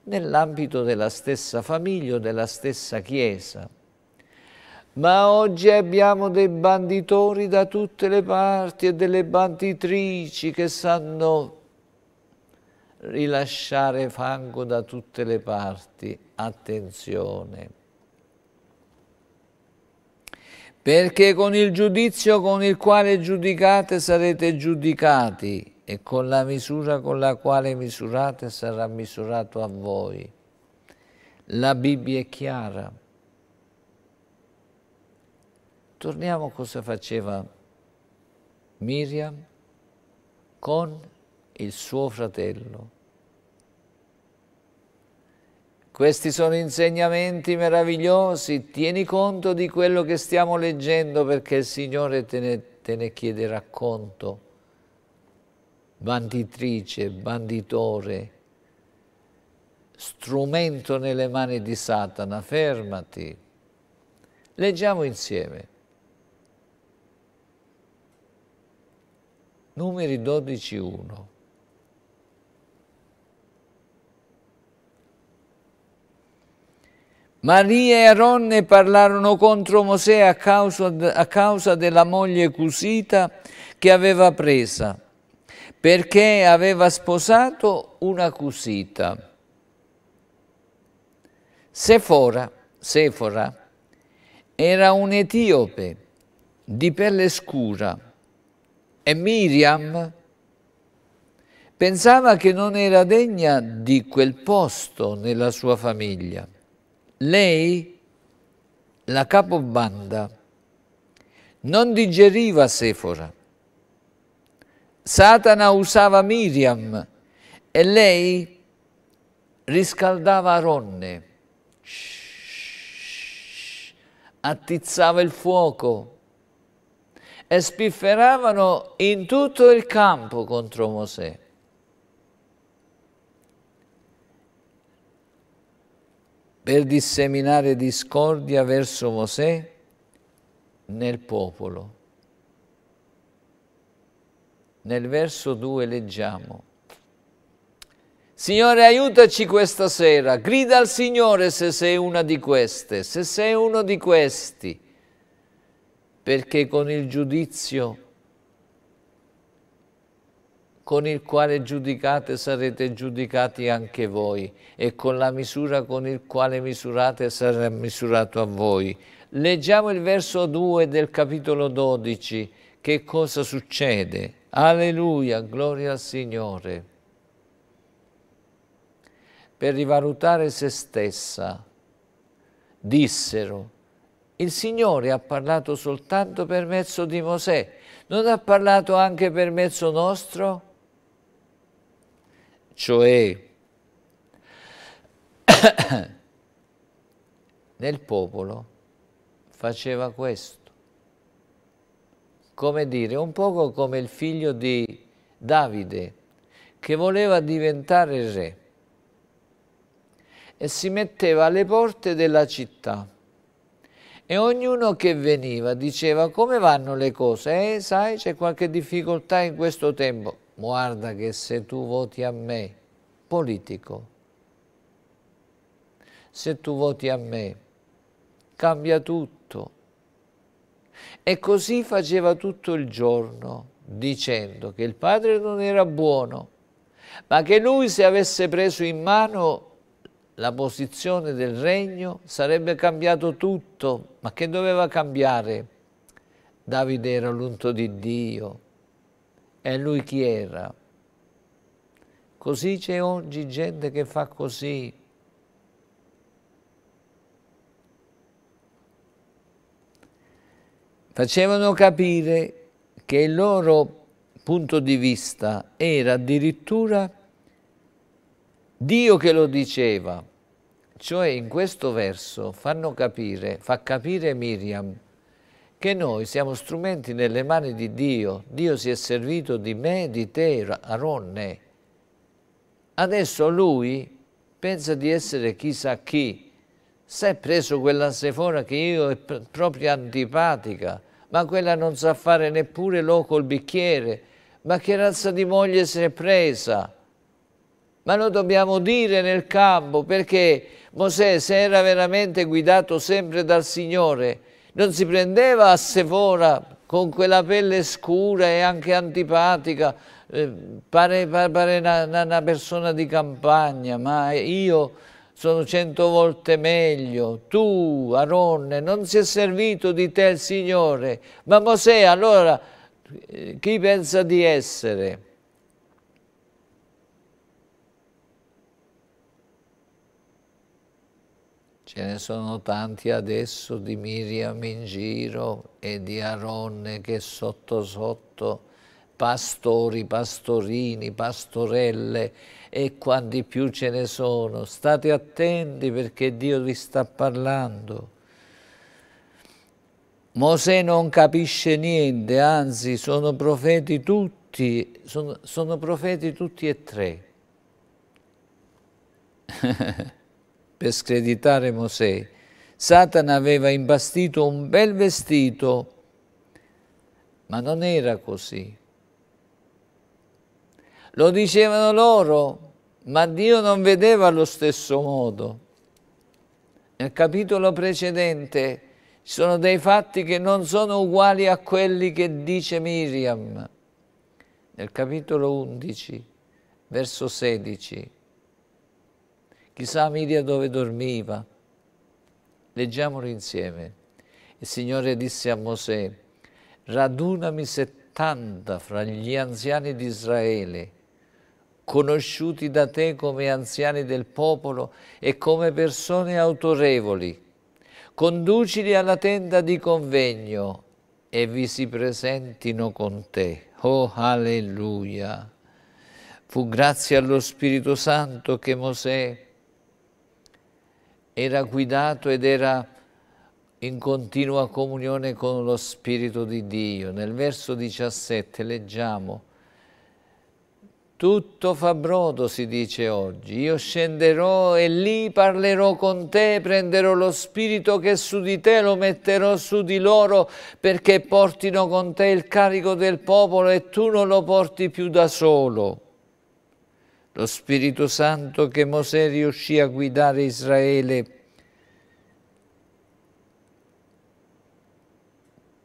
Speaker 1: nell'ambito della stessa famiglia o della stessa Chiesa. Ma oggi abbiamo dei banditori da tutte le parti e delle banditrici che sanno rilasciare fango da tutte le parti. Attenzione perché con il giudizio con il quale giudicate sarete giudicati e con la misura con la quale misurate sarà misurato a voi. La Bibbia è chiara. Torniamo a cosa faceva Miriam con il suo fratello. Questi sono insegnamenti meravigliosi, tieni conto di quello che stiamo leggendo perché il Signore te ne, te ne chiederà conto. Banditrice, banditore, strumento nelle mani di Satana, fermati. Leggiamo insieme. Numeri 12.1. Maria e Aronne parlarono contro Mosè a causa, a causa della moglie cusita che aveva presa, perché aveva sposato una cusita. Sefora, Sefora era un etiope di pelle scura e Miriam pensava che non era degna di quel posto nella sua famiglia. Lei, la capobanda, non digeriva Sefora. Satana usava Miriam e lei riscaldava Aronne attizzava il fuoco e spifferavano in tutto il campo contro Mosè. per disseminare discordia verso Mosè nel popolo. Nel verso 2 leggiamo Signore aiutaci questa sera, grida al Signore se sei una di queste, se sei uno di questi, perché con il giudizio con il quale giudicate sarete giudicati anche voi e con la misura con il quale misurate sarà misurato a voi. Leggiamo il verso 2 del capitolo 12, che cosa succede? Alleluia, gloria al Signore per rivalutare se stessa. Dissero, il Signore ha parlato soltanto per mezzo di Mosè, non ha parlato anche per mezzo nostro? Cioè, [coughs] nel popolo faceva questo. Come dire, un poco come il figlio di Davide, che voleva diventare re e si metteva alle porte della città. E ognuno che veniva diceva come vanno le cose? Eh, sai, c'è qualche difficoltà in questo tempo. Guarda che se tu voti a me, politico, se tu voti a me, cambia tutto. E così faceva tutto il giorno, dicendo che il padre non era buono, ma che lui se avesse preso in mano la posizione del regno, sarebbe cambiato tutto. Ma che doveva cambiare? Davide era l'unto di Dio. E lui chi era? Così c'è oggi gente che fa così. Facevano capire che il loro punto di vista era addirittura Dio che lo diceva, cioè in questo verso fanno capire, fa capire Miriam che noi siamo strumenti nelle mani di Dio. Dio si è servito di me, di te, Aronne. Adesso lui pensa di essere chissà chi. Si è preso quella Sefora che io è proprio antipatica, ma quella non sa fare neppure l'o col bicchiere. Ma che razza di moglie si è presa? ma lo dobbiamo dire nel campo perché Mosè se era veramente guidato sempre dal Signore non si prendeva a Sefora con quella pelle scura e anche antipatica eh, pare, pare una, una persona di campagna ma io sono cento volte meglio. Tu, Aronne, non si è servito di te il Signore, ma Mosè allora eh, chi pensa di essere? Ce ne sono tanti adesso di Miriam in giro e di Aronne che sotto sotto pastori, pastorini, pastorelle e quanti più ce ne sono. State attenti perché Dio vi sta parlando. Mosè non capisce niente, anzi sono profeti tutti, sono, sono profeti tutti e tre. [laughs] per screditare Mosè, Satana aveva imbastito un bel vestito, ma non era così. Lo dicevano loro, ma Dio non vedeva allo stesso modo. Nel capitolo precedente ci sono dei fatti che non sono uguali a quelli che dice Miriam. Nel capitolo 11, verso 16. Chissà Miriam dove dormiva. Leggiamolo insieme. Il Signore disse a Mosè, radunami settanta fra gli anziani di Israele conosciuti da te come anziani del popolo e come persone autorevoli. Conducili alla tenda di convegno e vi si presentino con te. Oh, alleluia! Fu grazie allo Spirito Santo che Mosè era guidato ed era in continua comunione con lo Spirito di Dio. Nel verso 17 leggiamo tutto fa brodo, si dice oggi. Io scenderò e lì parlerò con te, prenderò lo spirito che è su di te, lo metterò su di loro perché portino con te il carico del popolo e tu non lo porti più da solo. Lo Spirito Santo che Mosè riuscì a guidare Israele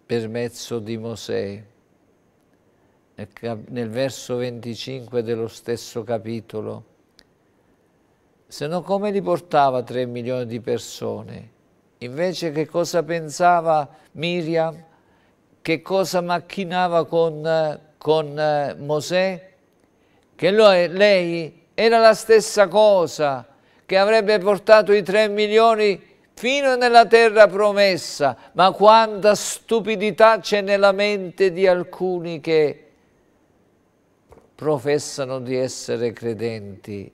Speaker 1: per mezzo di Mosè nel, verso 25 dello stesso capitolo, se no come li portava 3 milioni di persone? Invece che cosa pensava Miriam? Che cosa macchinava con, con eh, Mosè? Che lui, lei era la stessa cosa, che avrebbe portato i 3 milioni fino nella terra promessa, ma quanta stupidità c'è nella mente di alcuni che professano di essere credenti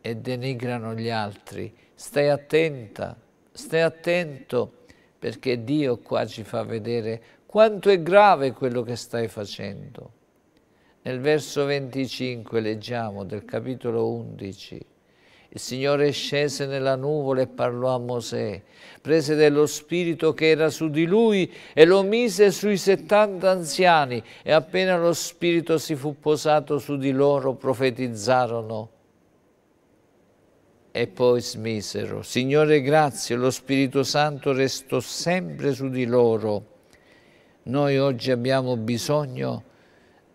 Speaker 1: e denigrano gli altri. Stai attenta, stai attento perché Dio qua ci fa vedere quanto è grave quello che stai facendo. Nel verso 25 leggiamo del capitolo 11 il Signore scese nella nuvola e parlò a Mosè, prese dello spirito che era su di lui e lo mise sui settanta anziani e appena lo spirito si fu posato su di loro profetizzarono e poi smisero. Signore grazie, lo Spirito Santo restò sempre su di loro. Noi oggi abbiamo bisogno di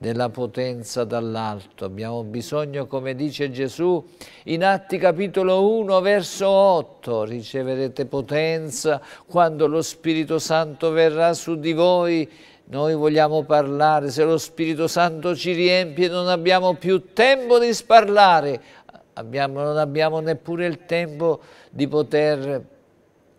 Speaker 1: della potenza dall'alto. Abbiamo bisogno, come dice Gesù, in Atti capitolo 1, verso 8, riceverete potenza quando lo Spirito Santo verrà su di voi. Noi vogliamo parlare, se lo Spirito Santo ci riempie non abbiamo più tempo di sparlare, abbiamo, non abbiamo neppure il tempo di poter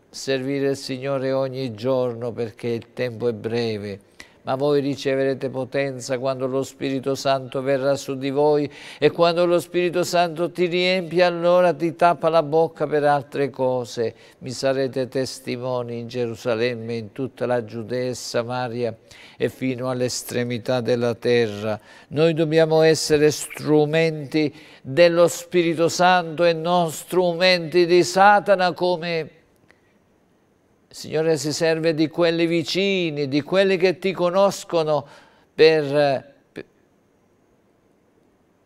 Speaker 1: servire il Signore ogni giorno perché il tempo è breve ma voi riceverete potenza quando lo Spirito Santo verrà su di voi e quando lo Spirito Santo ti riempie allora ti tappa la bocca per altre cose. Mi sarete testimoni in Gerusalemme, in tutta la Giudea e Samaria e fino all'estremità della terra. Noi dobbiamo essere strumenti dello Spirito Santo e non strumenti di Satana come Signore si serve di quelli vicini, di quelli che ti conoscono per, per...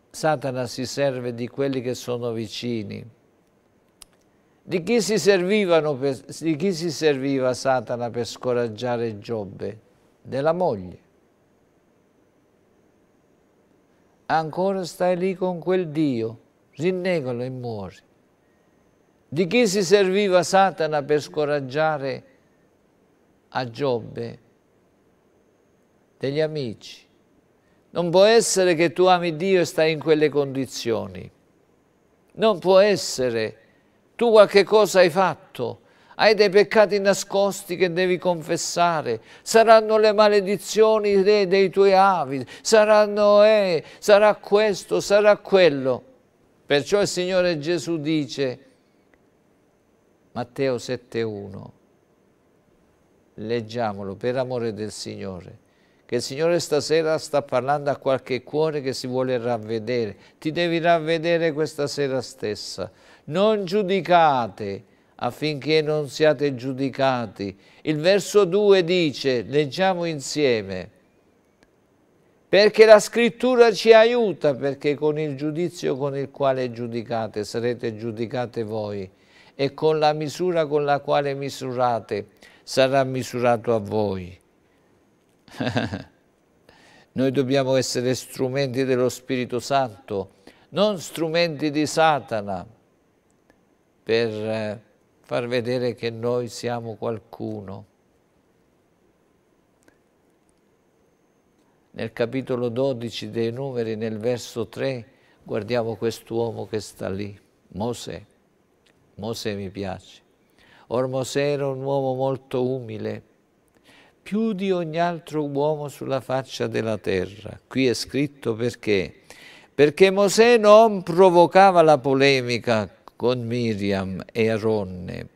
Speaker 1: Satana si serve di quelli che sono vicini. Di chi, si per, di chi si serviva Satana per scoraggiare Giobbe? Della moglie. Ancora stai lì con quel Dio, rinnegalo e muori. Di chi si serviva Satana per scoraggiare a Giobbe? Degli amici. Non può essere che tu ami Dio e stai in quelle condizioni. Non può essere. Tu qualche cosa hai fatto, hai dei peccati nascosti che devi confessare, saranno le maledizioni dei, dei tuoi avi, saranno, eh, sarà questo, sarà quello. Perciò il Signore Gesù dice, Matteo 7,1, leggiamolo per amore del Signore che il Signore stasera sta parlando a qualche cuore che si vuole ravvedere. Ti devi ravvedere questa sera stessa. Non giudicate affinché non siate giudicati. Il verso 2 dice, leggiamo insieme, perché la scrittura ci aiuta, perché con il giudizio con il quale giudicate sarete giudicate voi e con la misura con la quale misurate sarà misurato a voi. [laughs] Noi dobbiamo essere strumenti dello Spirito Santo, non strumenti di Satana, per eh, far vedere che noi siamo qualcuno. Nel capitolo 12 dei numeri, nel verso 3, guardiamo quest'uomo che sta lì, Mosè. Mosè mi piace. Or Mosè era un uomo molto umile, più di ogni altro uomo sulla faccia della terra. Qui è scritto perché? Perché Mosè non provocava la polemica con Miriam e Aronne.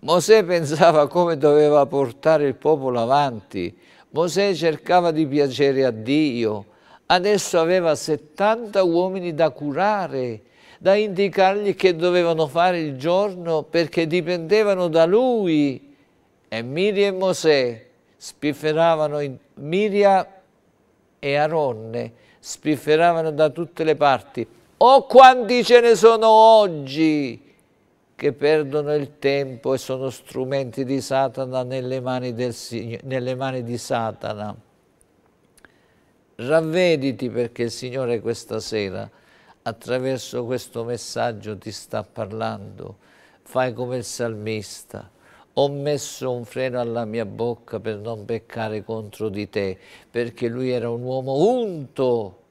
Speaker 1: Mosè pensava come doveva portare il popolo avanti. Mosè cercava di piacere a Dio. Adesso aveva 70 uomini da curare da indicargli che dovevano fare il giorno perché dipendevano da lui. E Miriam e Mosè spifferavano, in, Miriam e Aronne spifferavano da tutte le parti. Oh quanti ce ne sono oggi che perdono il tempo e sono strumenti di Satana nelle mani, del, nelle mani di Satana. Ravvediti perché il Signore questa sera attraverso questo messaggio ti sta parlando. Fai come il salmista. Ho messo un freno alla mia bocca per non peccare contro di te, perché lui era un uomo unto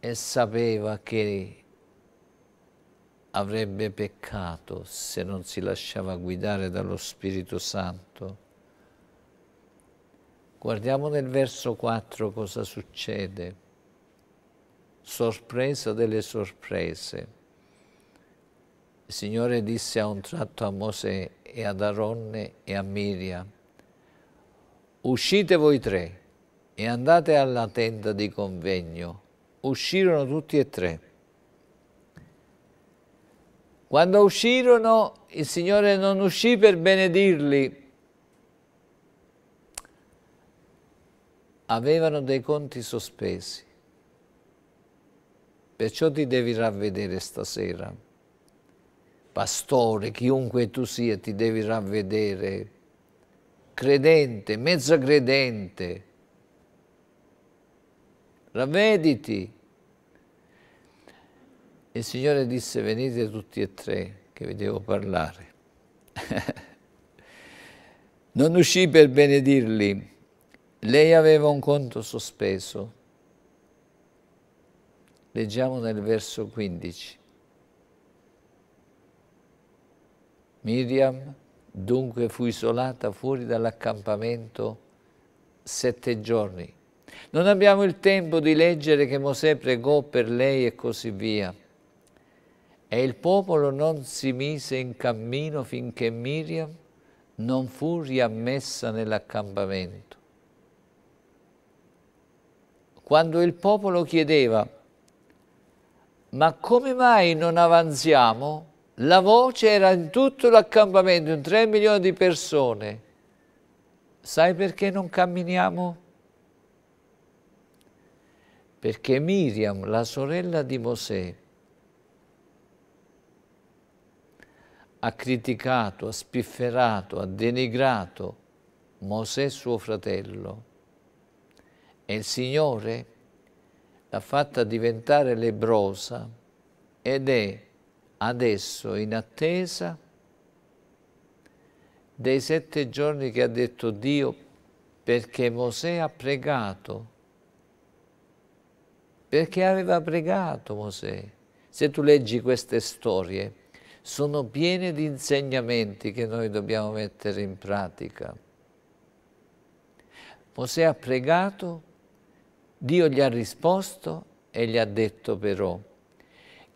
Speaker 1: e sapeva che avrebbe peccato se non si lasciava guidare dallo Spirito Santo. Guardiamo nel verso 4 cosa succede sorpresa delle sorprese. Il Signore disse a un tratto a Mosè e ad Aronne e a Miriam, uscite voi tre e andate alla tenda di convegno. Uscirono tutti e tre. Quando uscirono, il Signore non uscì per benedirli, avevano dei conti sospesi. Perciò ti devi ravvedere stasera. Pastore, chiunque tu sia, ti devi ravvedere. Credente, mezza credente. Ravvediti. Il Signore disse, venite tutti e tre, che vi devo parlare. [laughs] non uscì per benedirli. Lei aveva un conto sospeso Leggiamo nel verso 15. Miriam dunque fu isolata fuori dall'accampamento sette giorni. Non abbiamo il tempo di leggere che Mosè pregò per lei e così via. E il popolo non si mise in cammino finché Miriam non fu riammessa nell'accampamento. Quando il popolo chiedeva ma come mai non avanziamo? La voce era in tutto l'accampamento, in 3 milioni di persone. Sai perché non camminiamo? Perché Miriam, la sorella di Mosè, ha criticato, ha spifferato, ha denigrato Mosè suo fratello. E il Signore l'ha fatta diventare lebrosa ed è adesso in attesa dei sette giorni che ha detto Dio perché Mosè ha pregato, perché aveva pregato Mosè, Se tu leggi queste storie, sono piene di insegnamenti che noi dobbiamo mettere in pratica. Mosè ha pregato, Dio gli ha risposto e gli ha detto però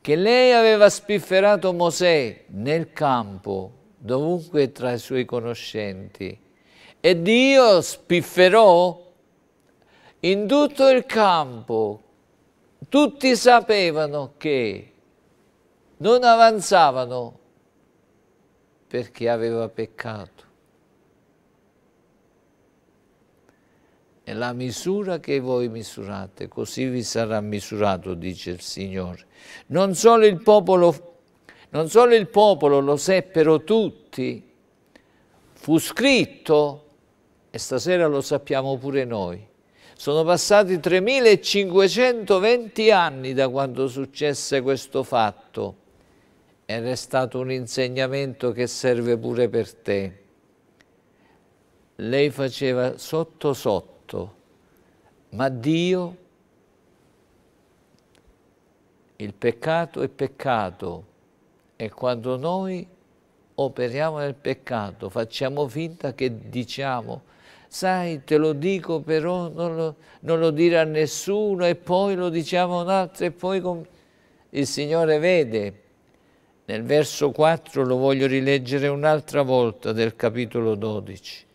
Speaker 1: che lei aveva spifferato Mosè nel campo, dovunque tra i suoi conoscenti, e Dio spifferò in tutto il campo. Tutti sapevano che non avanzavano perché aveva peccato. E la misura che voi misurate, così vi sarà misurato, dice il Signore. Non solo il popolo, non solo il popolo lo seppero tutti, fu scritto, e stasera lo sappiamo pure noi, sono passati 3520 anni da quando successe questo fatto ed è stato un insegnamento che serve pure per te. Lei faceva sotto sotto, ma Dio, il peccato è peccato e quando noi operiamo nel peccato facciamo finta che diciamo sai te lo dico però non lo, non lo dire a nessuno e poi lo diciamo a un altro e poi il Signore vede nel verso 4 lo voglio rileggere un'altra volta del capitolo 12.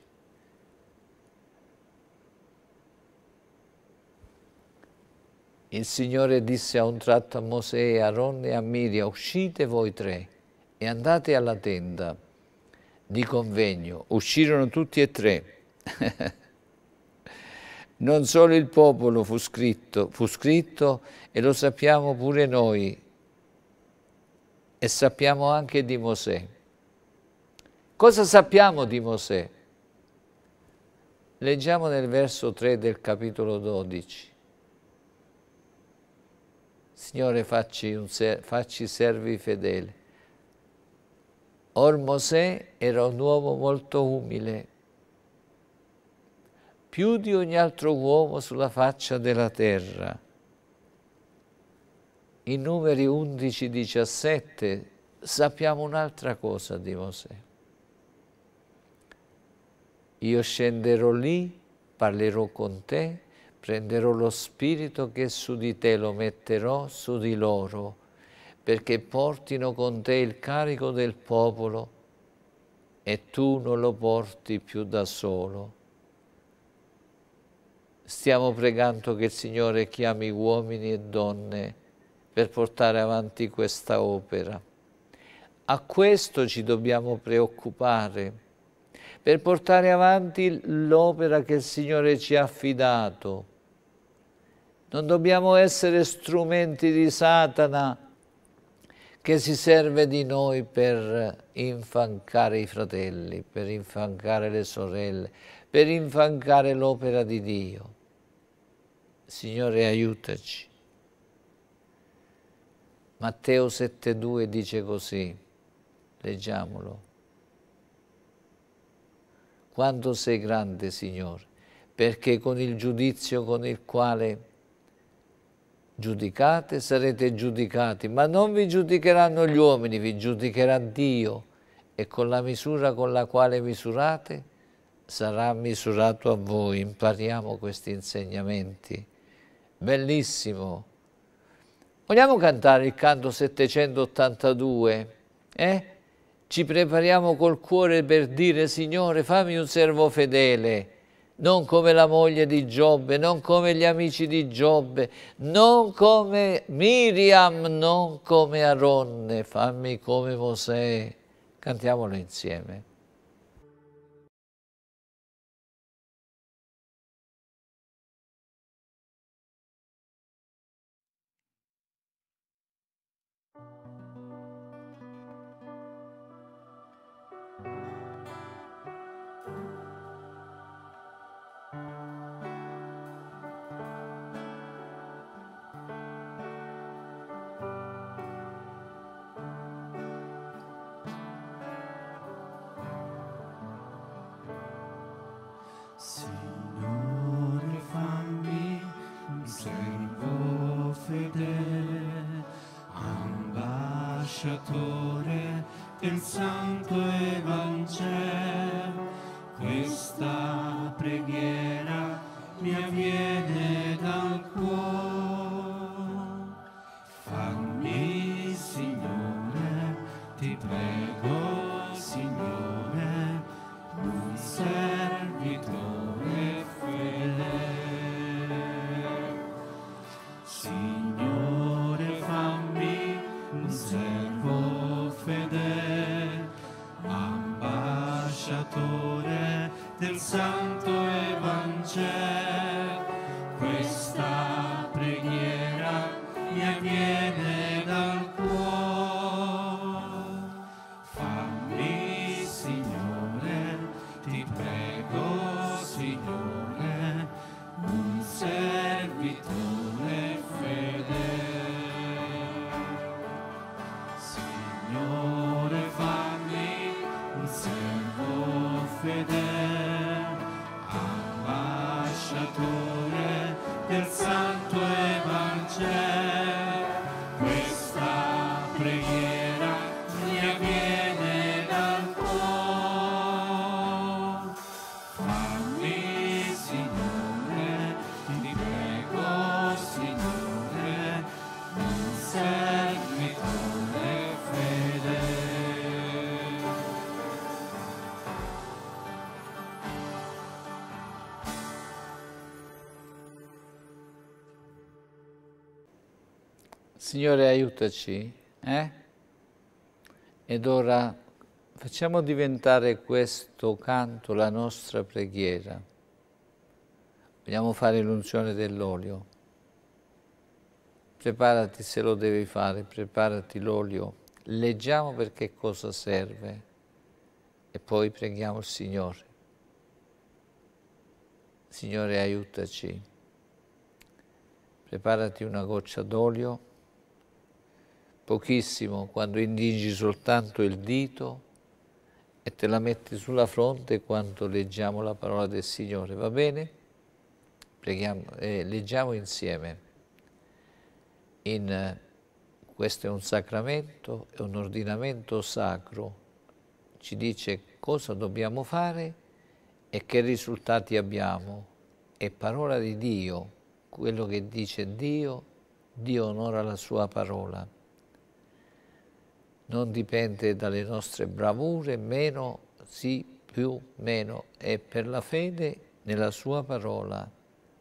Speaker 1: Il Signore disse a un tratto a Mosè, a Ronne e a Miria, uscite voi tre e andate alla tenda di convegno. Uscirono tutti e tre. [laughs] non solo il popolo fu scritto, fu scritto e lo sappiamo pure noi, e sappiamo anche di Mosè. Cosa sappiamo di Mosè? Leggiamo nel verso 3 del capitolo 12. Signore, facci, un ser facci servi fedeli. Or Mosè era un uomo molto umile, più di ogni altro uomo sulla faccia della terra in numeri 11-17 sappiamo un'altra cosa di Mosè. Io scenderò lì, parlerò con te, prenderò lo spirito che su di te lo metterò su di loro, perché portino con te il carico del popolo e tu non lo porti più da solo. Stiamo pregando che il Signore chiami uomini e donne per portare avanti questa opera. A questo ci dobbiamo preoccupare, per portare avanti l'opera che il Signore ci ha affidato. Non dobbiamo essere strumenti di Satana che si serve di noi per infancare i fratelli, per infancare le sorelle, per infancare l'opera di Dio. Signore aiutaci. Matteo 7,2 dice così, leggiamolo. Quanto sei grande, Signore, perché con il giudizio con il quale giudicate sarete giudicati, ma non vi giudicheranno gli uomini, vi giudicherà Dio e con la misura con la quale misurate sarà misurato a voi. Impariamo questi insegnamenti. Bellissimo Vogliamo cantare il canto 782? Eh? Ci prepariamo col cuore per dire, Signore, fammi un servo fedele, non come la moglie di Giobbe, non come gli amici di Giobbe, non come Miriam, non come Aronne, fammi come Mosè. Cantiamolo insieme.
Speaker 2: Ambasciatore del Santo Evangelo, Signore
Speaker 1: aiutaci, eh? Ed ora facciamo diventare questo canto la nostra preghiera. Vogliamo fare l'unzione dell'olio. Preparati se lo devi fare, preparati l'olio. Leggiamo per che cosa serve e poi preghiamo il Signore. Signore aiutaci. Preparati una goccia d'olio pochissimo quando indigi soltanto il dito e te la metti sulla fronte quando leggiamo la parola del Signore, va bene? Preghiamo, eh, leggiamo insieme. In, eh, questo è un sacramento, è un ordinamento sacro, ci dice cosa dobbiamo fare e che risultati abbiamo. È parola di Dio, quello che dice Dio, Dio onora la sua parola non dipende dalle nostre bravure, meno, sì, più, meno, è per la fede nella sua parola.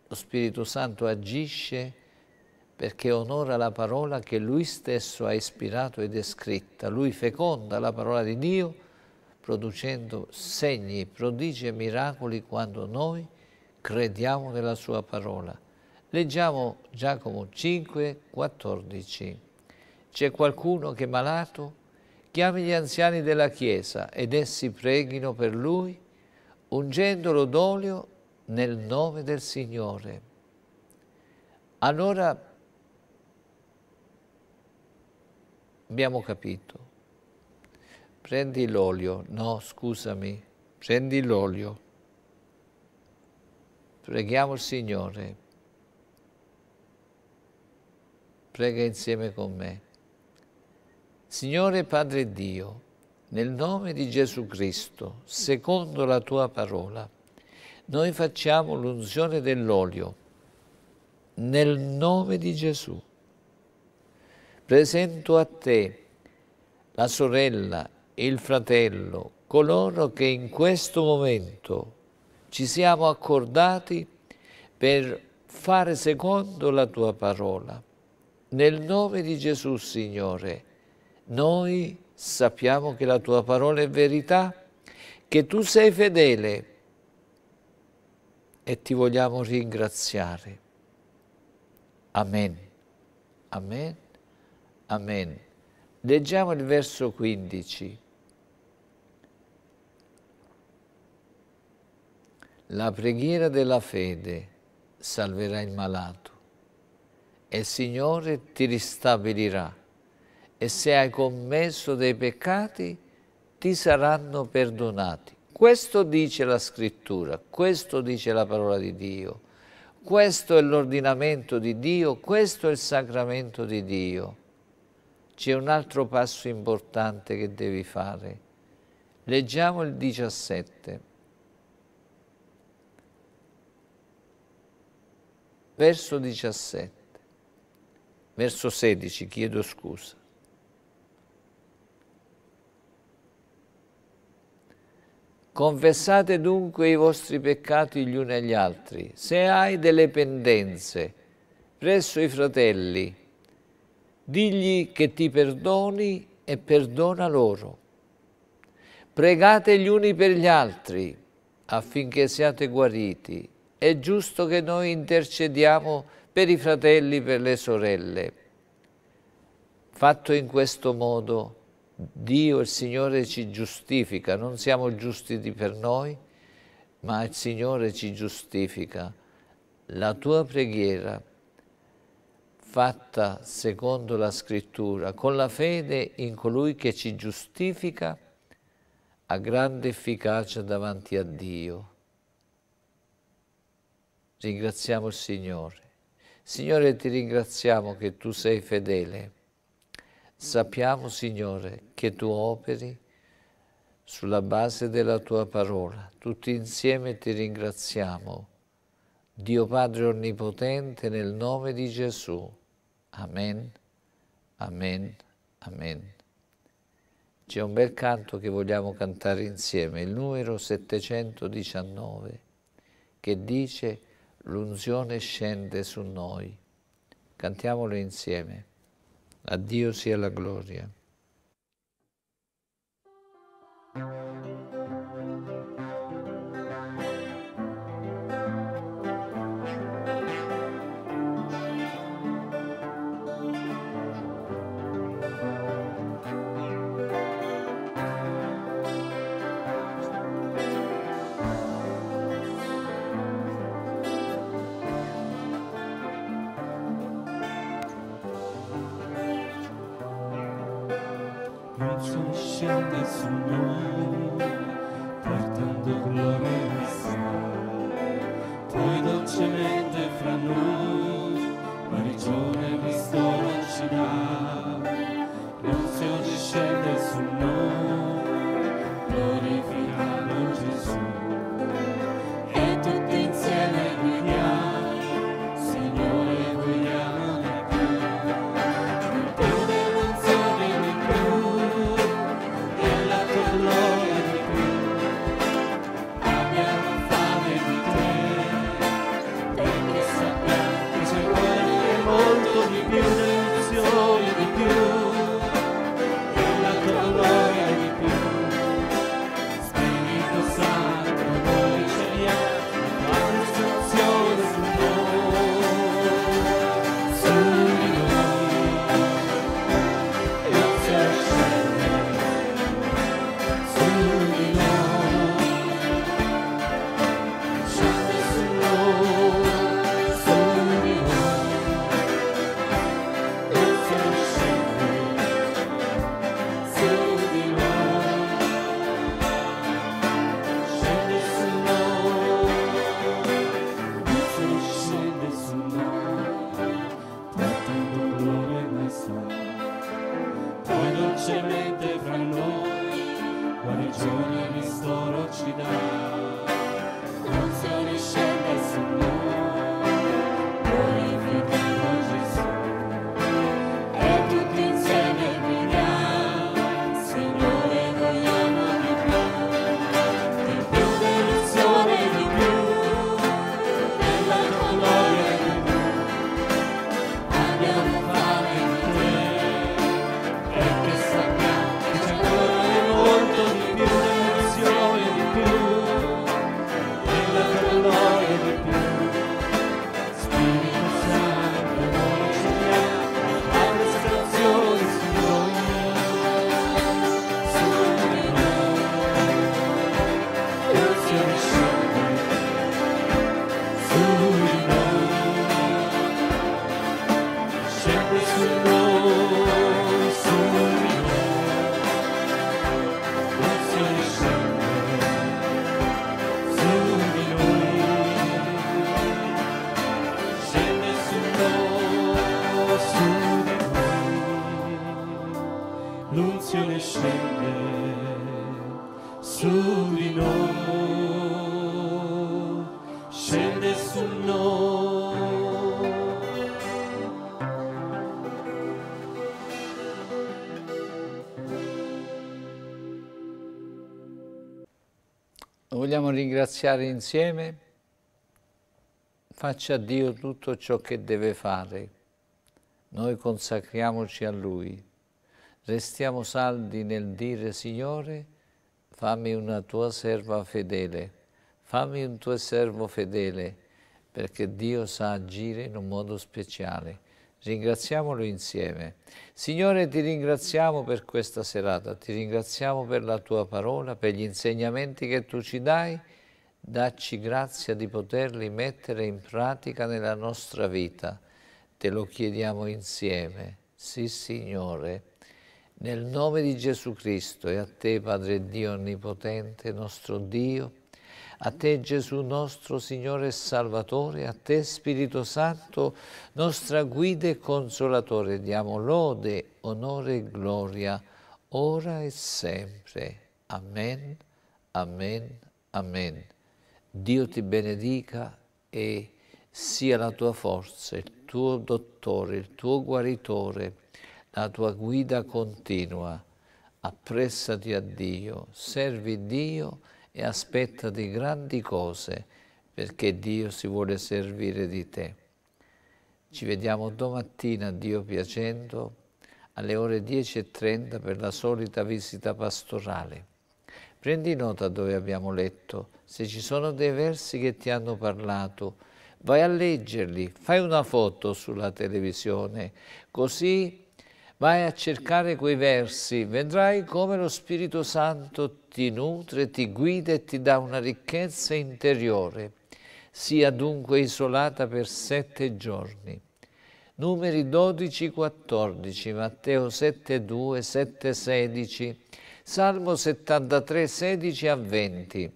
Speaker 1: Lo Spirito Santo agisce perché onora la parola che lui stesso ha ispirato ed è scritta. Lui feconda la parola di Dio producendo segni, prodigi e miracoli quando noi crediamo nella sua parola. Leggiamo Giacomo 5, 14. C'è qualcuno che è malato? Chiami gli anziani della Chiesa ed essi preghino per lui, ungendolo d'olio nel nome del Signore. Allora abbiamo capito. Prendi l'olio, no scusami, prendi l'olio. Preghiamo il Signore. Prega insieme con me. Signore Padre Dio, nel nome di Gesù Cristo, secondo la tua parola, noi facciamo l'unzione dell'olio nel nome di Gesù. Presento a te la sorella, il fratello, coloro che in questo momento ci siamo accordati per fare secondo la tua parola. Nel nome di Gesù, Signore, noi sappiamo che la tua parola è verità, che tu sei fedele e ti vogliamo ringraziare. Amen. Amen. Amen. Leggiamo il verso 15. La preghiera della fede salverà il malato e il Signore ti ristabilirà e se hai commesso dei peccati ti saranno perdonati. Questo dice la scrittura, questo dice la parola di Dio, questo è l'ordinamento di Dio, questo è il sacramento di Dio. c'è un altro passo importante che devi fare. Leggiamo il 17. Verso 17. Verso 16, chiedo scusa. Confessate dunque i vostri peccati gli uni agli altri. Se hai delle pendenze presso i fratelli, digli che ti perdoni e perdona loro. Pregate gli uni per gli altri affinché siate guariti. È giusto che noi intercediamo per i fratelli, per le sorelle. Fatto in questo modo, Dio, il Signore, ci giustifica, non siamo giusti per noi, ma il Signore ci giustifica. La tua preghiera, fatta secondo la Scrittura, con la fede in colui che ci giustifica, ha grande efficacia davanti a Dio. Ringraziamo il Signore. Signore, ti ringraziamo che tu sei fedele Sappiamo, Signore, che tu operi sulla base della tua parola. Tutti insieme ti ringraziamo. Dio Padre Onnipotente, nel nome di Gesù. Amen, amen, amen. C'è un bel canto che vogliamo cantare insieme, il numero 719, che dice l'unzione scende su noi. Cantiamolo insieme. A Dio sia la gloria. Vogliamo ringraziare insieme? Faccia Dio tutto ciò che deve fare. Noi consacriamoci a Lui. Restiamo saldi nel dire, Signore, fammi una tua serva fedele, fammi un tuo servo fedele, perché Dio sa agire in un modo speciale. Ringraziamolo insieme. Signore, ti ringraziamo per questa serata, ti ringraziamo per la tua parola, per gli insegnamenti che tu ci dai, Dacci grazia di poterli mettere in pratica nella nostra vita. Te lo chiediamo insieme. Sì, Signore. Nel nome di Gesù Cristo e a te, Padre Dio Onnipotente, nostro Dio, a te Gesù nostro Signore e Salvatore, a te Spirito Santo, nostra guida e consolatore, diamo lode, onore e gloria, ora e sempre. Amen, amen, amen. Dio ti benedica e sia la tua forza, il tuo dottore, il tuo guaritore, la tua guida continua. Appressati a Dio, servi Dio e aspettati grandi cose perché Dio si vuole servire di te. Ci vediamo domattina, Dio piacendo, alle ore 10.30 per la solita visita pastorale. Prendi nota dove abbiamo letto se ci sono dei versi che ti hanno parlato, vai a leggerli, fai una foto sulla televisione, così vai a cercare quei versi, vedrai come lo Spirito Santo ti nutre, ti guida e ti dà una ricchezza interiore. Sia dunque isolata per sette giorni. Numeri 12-14, Matteo 7-2, 7-16, Salmo 73, 16 a 20.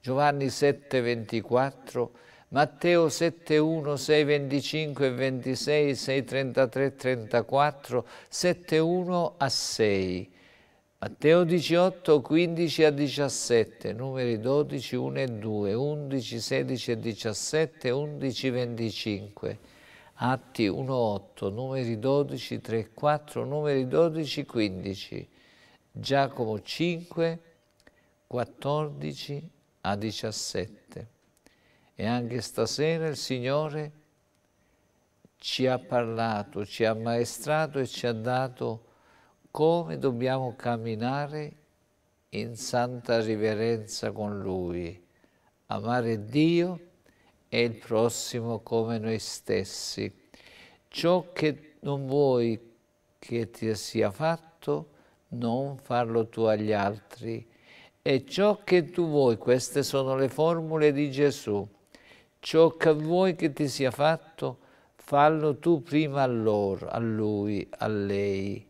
Speaker 1: Giovanni 7, 24, Matteo 7, 1, 6, 25 e 26, 6, 33, 34, 7, 1 a 6. Matteo 18, 15 a 17, numeri 12, 1 e 2, 11, 16 e 17, 11, 25. Atti 1, 8, numeri 12, 3, 4, numeri 12, 15. Giacomo 5, 14, a 17. E anche stasera il Signore ci ha parlato, ci ha maestrato e ci ha dato come dobbiamo camminare in santa riverenza con Lui, amare Dio e il prossimo come noi stessi. Ciò che non vuoi che ti sia fatto, non farlo tu agli altri. E ciò che tu vuoi, queste sono le formule di Gesù, ciò che vuoi che ti sia fatto, fallo tu prima a loro, a lui, a lei.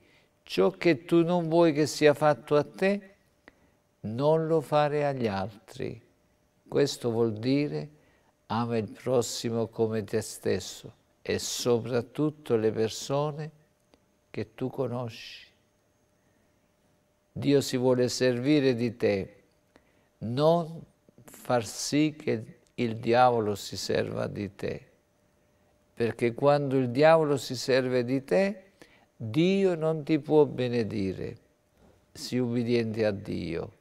Speaker 1: Ciò che tu non vuoi che sia fatto a te, non lo fare agli altri. Questo vuol dire ama il prossimo come te stesso e soprattutto le persone che tu conosci. Dio si vuole servire di te, non far sì che il diavolo si serva di te, perché quando il diavolo si serve di te, Dio non ti può benedire. Sii ubbidiente a Dio.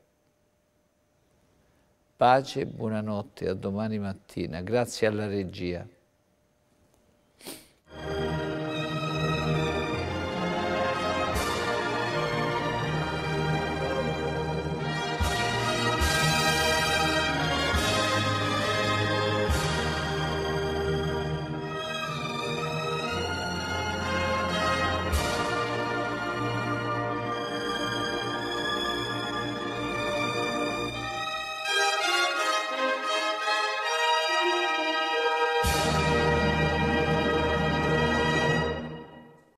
Speaker 1: Pace buonanotte, a domani mattina. Grazie alla regia.